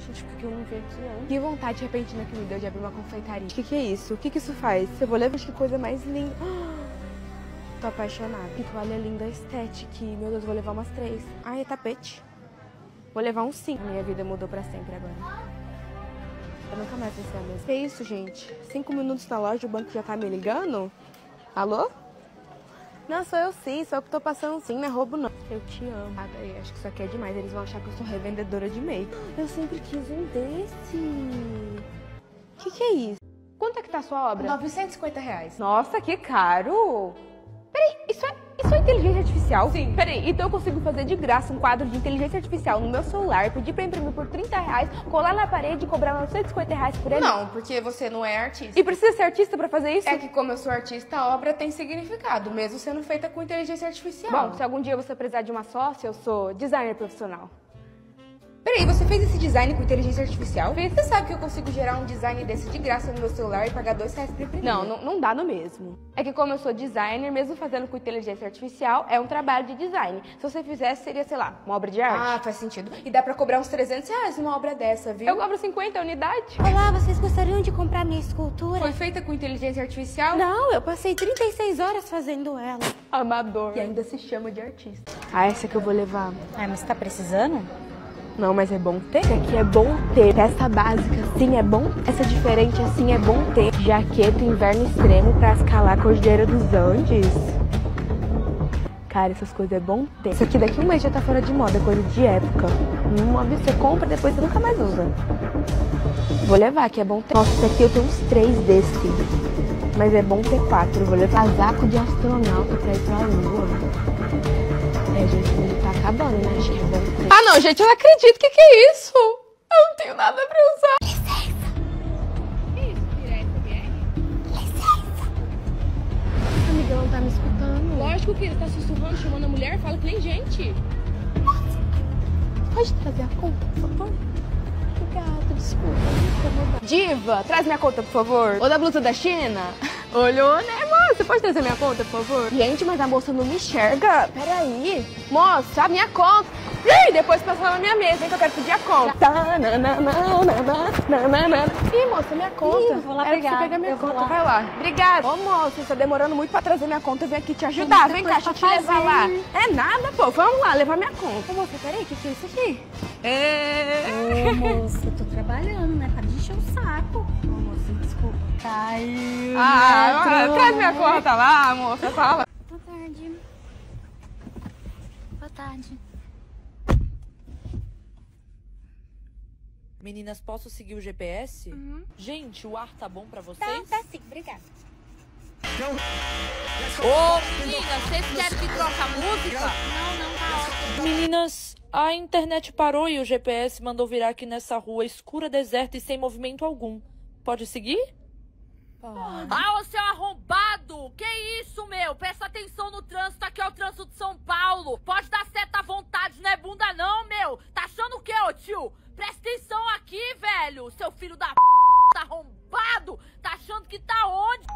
Gente, por que eu não vi aqui antes? Que vontade repentina que me deu de abrir uma confeitaria. O que, que é isso? O que, que isso faz? Cebola, veja que coisa mais linda. tô apaixonada. Que toalha linda, estética. Meu Deus, vou levar umas três. Ai, é tapete. Vou levar uns cinco. Minha vida mudou pra sempre agora. Eu nunca mais vou ser a mesma. Que isso, gente? Cinco minutos na loja, o banco já tá me ligando? Alô? Não, sou eu sim, sou eu que tô passando sim, não é roubo não. Eu te amo. Ah, daí, acho que isso aqui é demais, eles vão achar que eu sou revendedora de meio. Eu sempre quis um desse. O que, que é isso? Quanto é que tá a sua obra? 950 reais. Nossa, que caro! Peraí, é, isso é inteligência artificial? Sim. Peraí, então eu consigo fazer de graça um quadro de inteligência artificial no meu celular, pedir pra imprimir por 30 reais, colar na parede e cobrar 950 reais por ele? Não, porque você não é artista. E precisa ser artista pra fazer isso? É que como eu sou artista, a obra tem significado, mesmo sendo feita com inteligência artificial. Bom, se algum dia você precisar de uma sócia, eu sou designer profissional. Peraí, você fez esse design com inteligência artificial? Você sabe que eu consigo gerar um design desse de graça no meu celular e pagar dois reais por imprimir? Não, não, não dá no mesmo. É que como eu sou designer, mesmo fazendo com inteligência artificial, é um trabalho de design. Se você fizesse, seria, sei lá, uma obra de arte. Ah, faz sentido. E dá pra cobrar uns 300 reais numa obra dessa, viu? Eu cobro 50 a unidade. Olá, vocês gostariam de comprar minha escultura? Foi feita com inteligência artificial? Não, eu passei 36 horas fazendo ela. Amador. E ainda se chama de artista. Ah, essa que eu vou levar. Ah, mas você tá precisando? Não, mas é bom ter. Aqui é bom ter. Essa básica assim é bom. Essa diferente assim é bom ter. Jaqueta inverno extremo pra escalar a Cordilheira dos Andes. Cara, essas coisas é bom ter. Isso aqui daqui um mês já tá fora de moda, coisa de época. Uma vez você compra, depois você nunca mais usa. Vou levar, que é bom ter. Nossa, esse aqui eu tenho uns três desse. Mas é bom ter quatro. Vou levar casaco de astronauta pra ir pra lua. É, gente, acabando, né? Ter. Ah, não, gente, eu não acredito. O que, que é isso? Eu não tenho nada pra usar. Amiga, não tá me escutando. Lógico que ele tá sussurrando, chamando a mulher, fala que nem gente. Pode trazer a conta, por favor? Obrigada, desculpa. Diva, traz minha conta, por favor. Ou da blusa da China? Olhou, né, moça? Pode trazer minha conta, por favor? Gente, mas a moça não me enxerga. Peraí. Moça, a minha conta. Ih, depois passa na minha mesa, hein, que eu quero pedir a conta. Ih, moça, minha conta. Ih, vou lá Era pegar. você pegar minha Eu vou conta. lá. Vai lá. Obrigada. Ô, moça, você tá demorando muito pra trazer minha conta. Eu vim aqui te ajudar. Vem cá, deixa eu te pra levar lá. fazer. É nada, pô. Vamos lá, levar minha conta. Ô, moça, peraí, o que, que é isso aqui? É... Ô, moça, eu tô trabalhando, né? Para de encher o saco. Ô, moça, desculpa. Caiu. Ah, patrão. traz minha conta lá, moça. Fala. Boa tarde. Boa tarde. Meninas, posso seguir o GPS? Gente, o ar tá bom pra vocês? Tá, tá sim, obrigada. Ô, meninas, vocês querem que troque a música? Não, não, tá ótimo. Meninas, a internet parou e o GPS mandou virar aqui nessa rua escura, deserta e sem movimento algum. Pode seguir? Ah, ô seu arrombado! Que isso, meu? Presta atenção no trânsito, aqui é o trânsito de São Paulo. Pode dar seta à vontade, não é bunda não, meu. Tá achando o quê, ô tio? Presta atenção aqui, velho, seu filho da p... tá arrombado. Tá achando que tá onde?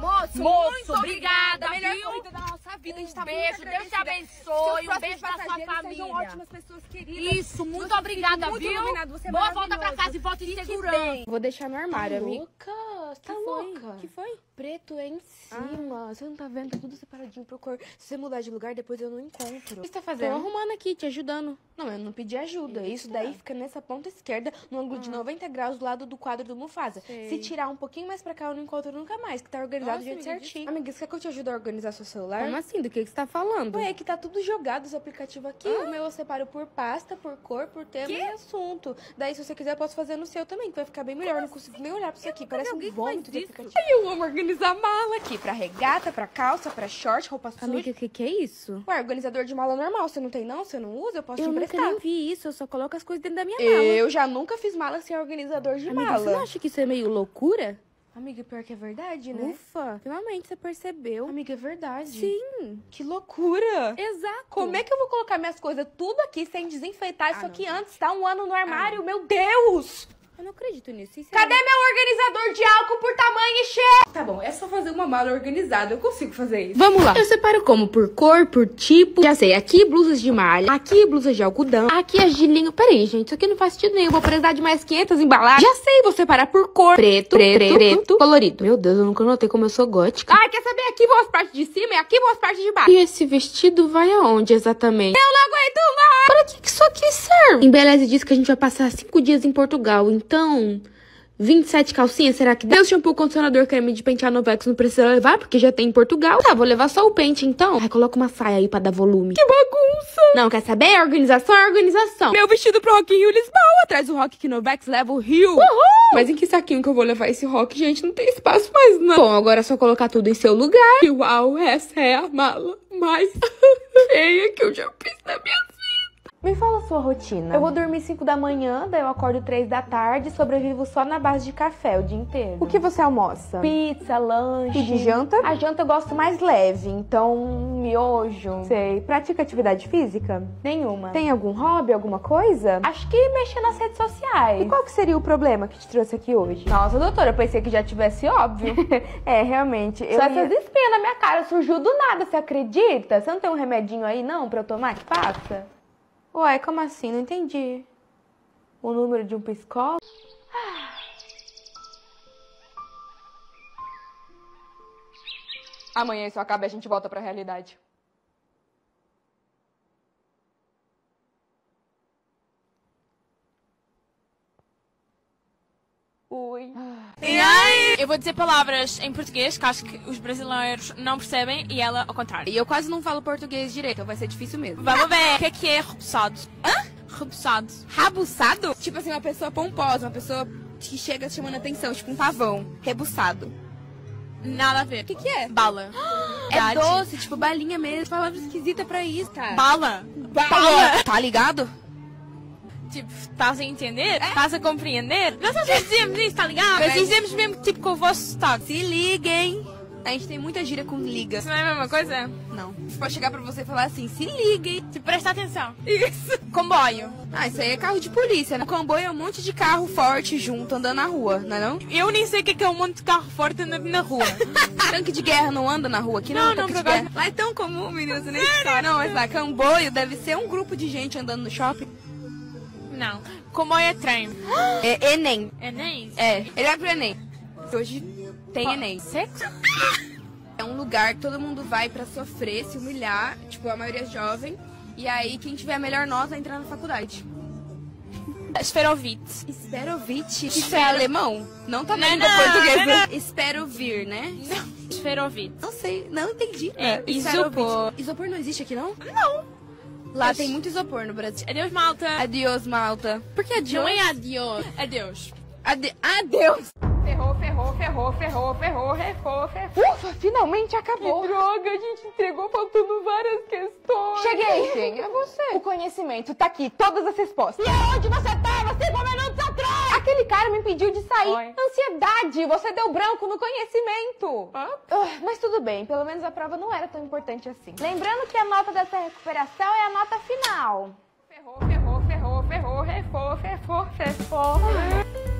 Moço, Moço, muito obrigada, obrigada, melhor viu? corrida da nossa vida. a gente Um tá beijo, muito Deus te abençoe, um beijo pra sua família. ótimas pessoas queridas. Isso, muito Você obrigada, muito viu? iluminado, você é Boa volta pra casa e volta em segurança. Vou deixar no armário, Tá amiga. louca? Tá Que louca? foi? que foi? Preto é em cima. Você não tá vendo? Tá tudo separadinho por cor. Se você mudar de lugar, depois eu não encontro. O que você tá fazendo? Tô arrumando aqui, te ajudando. Não, eu não pedi ajuda. Isso daí fica nessa ponta esquerda, no ângulo de 90 graus do lado do quadro do Mufasa. Sei. Se tirar um pouquinho mais pra cá, eu não encontro nunca mais, que tá organizado Nossa, do jeito amiga, certinho. Amiga, você quer que eu te ajude a organizar seu celular? Como assim? Do que, que você tá falando? Ué, é que tá tudo jogado os aplicativos aqui. O meu eu separo por pasta, por cor, por tema e assunto. Daí, se você quiser, eu posso fazer no seu também, que vai ficar bem melhor. Eu não consigo nem olhar pra isso aqui. Parece um vômito de aplicativo. Aí eu amo organizar mala aqui. Pra regata, pra calça, pra short, roupa suja. Amiga, o que, que é isso? Ué, organizador de mala normal. Você não tem, não? Você não usa? Eu posso Eu te nunca emprestar. nem vi isso. Eu só coloco as coisas dentro da minha mala. Eu já nunca fiz mala sem organizador de Amiga, mala. você não acha que isso é meio loucura? Amiga, pior que é verdade, né? Ufa, finalmente você percebeu. Amiga, é verdade. Sim. Que loucura! Exato. Como é que eu vou colocar minhas coisas tudo aqui sem desinfeitar isso Ah, não, aqui gente. antes? Tá um ano no armário, meu Deus! Eu não acredito nisso. Isso Cadê meu organizador de álcool por tamanho e cheiro? Tá bom, é só fazer uma mala organizada. Eu consigo fazer isso. Vamos lá. Eu separo como? Por cor, por tipo. Já sei, aqui blusas de malha, aqui blusas de algodão, aqui as de linho. Peraí, gente, isso aqui não faz sentido nenhum. Vou precisar de mais 500 embalagens. Já sei, vou separar por cor. Preto, preto, preto, colorido. Meu Deus, eu nunca notei como eu sou gótica. Ai, quer saber? Aqui vão as partes de cima e aqui vão as partes de baixo. E esse vestido vai aonde exatamente? Eu não aguento mais! Para que que isso aqui serve? Embeleze disse que a gente vai passar cinco dias em Portugal, então... 27 calcinhas, será que dá? Meu shampoo, condicionador, creme de pentear no Vex não precisa levar, porque já tem em Portugal. Tá, vou levar só o pente, então. Ai, coloca uma saia aí pra dar volume. Que bagunça! Não, quer saber? Organização é organização. Meu vestido pro Rock in Rio Lisboa. Atrás do Rock que no Vex leva o Rio. Uhul! Mas em que saquinho que eu vou levar esse rock, gente? Não tem espaço mais, não. Bom, agora é só colocar tudo em seu lugar. E uau, essa é a mala mais feia que eu já fiz na minha. Me fala a sua rotina. Eu vou dormir 5 da manhã, daí eu acordo 3 da tarde e sobrevivo só na base de café o dia inteiro. O que você almoça? Pizza, lanche. E de janta? A janta eu gosto mais leve, então miojo. Sei. Pratica atividade física? Nenhuma. Tem algum hobby, alguma coisa? Acho que mexer nas redes sociais. E qual que seria o problema que te trouxe aqui hoje? Nossa, doutora, eu pensei que já tivesse óbvio. é, realmente. Eu Só ia... essas espinhas na minha cara surgiu do nada, você acredita? Você não tem um remedinho aí não pra eu tomar que passa? Ué, como assim? Não entendi. O número de um psicólogo? Amanhã isso acaba e a gente volta pra realidade. Oi. E aí? Eu vou dizer palavras em português que acho que os brasileiros não percebem e ela ao contrário. E eu quase não falo português direito, então vai ser difícil mesmo. Vamos ver. O que é que é rebuçado? Hã? Rebuçado. Rabuçado? Tipo assim, uma pessoa pomposa, uma pessoa que chega chamando atenção, tipo um pavão. Rebuçado. Nada a ver. O que, que é? Bala. É doce, tipo balinha mesmo. Palavra esquisita pra isso, cara. Bala. Bala. Bala. Tá ligado? Tipo, estás a entender? Estás a compreender? Nós às vezes dizemos isso, tá ligado? Mas dizemos mesmo tipo com o vosso sotaque. Se liguem. A gente tem muita gíria com liga. Isso não é a mesma coisa? Não. Pode chegar pra você e falar assim, se liguem. Tipo, presta atenção. Isso. Comboio. Ah, isso aí é carro de polícia, né? Comboio é um monte de carro forte junto andando na rua, não é não? Eu nem sei o que é um monte de carro forte andando na rua. Tanque de guerra não anda na rua aqui, não? Não, não, de guerra. Lá é tão comum, menina, você nem. Não, mas lá, comboio deve ser um grupo de gente andando no shopping. Não. Comboio é trem. É Enem. Enem? É. Ele vai pro Enem. Hoje tem Enem. Sexo? É um lugar que todo mundo vai pra sofrer, se humilhar. Tipo, a maioria é jovem. E aí, quem tiver a melhor nota vai entrar na faculdade. Esperovite. Esperovite? Isso é alemão? Não tá Não, não, da portuguesa. não, não. Espero vir, né? Esperovite. Não sei, não entendi. É, isopor. Isopor não existe aqui, não? Não. Lá tem muito isopor no Brasil. Adeus, malta. Adiós, malta. Por que adiós? Não é adiós. Adeus. Ade adeus. Ferrou, ferrou, ferrou, ferrou, ferrou, ferrou, ferrou. Ufa, finalmente acabou. Que droga, a gente entregou faltando várias questões. Cheguei, Jen. É você. O conhecimento tá aqui, todas as respostas. E aonde você tava cinco minutos atrás? Aquele cara me impediu de sair. Oi. Ansiedade, você deu branco no conhecimento. Ah, mas tudo bem, pelo menos a prova não era tão importante assim. Lembrando que a nota dessa recuperação é a nota final. Ferrou, ferrou, ferrou, ferrou, ferrou, ferrou, ferrou.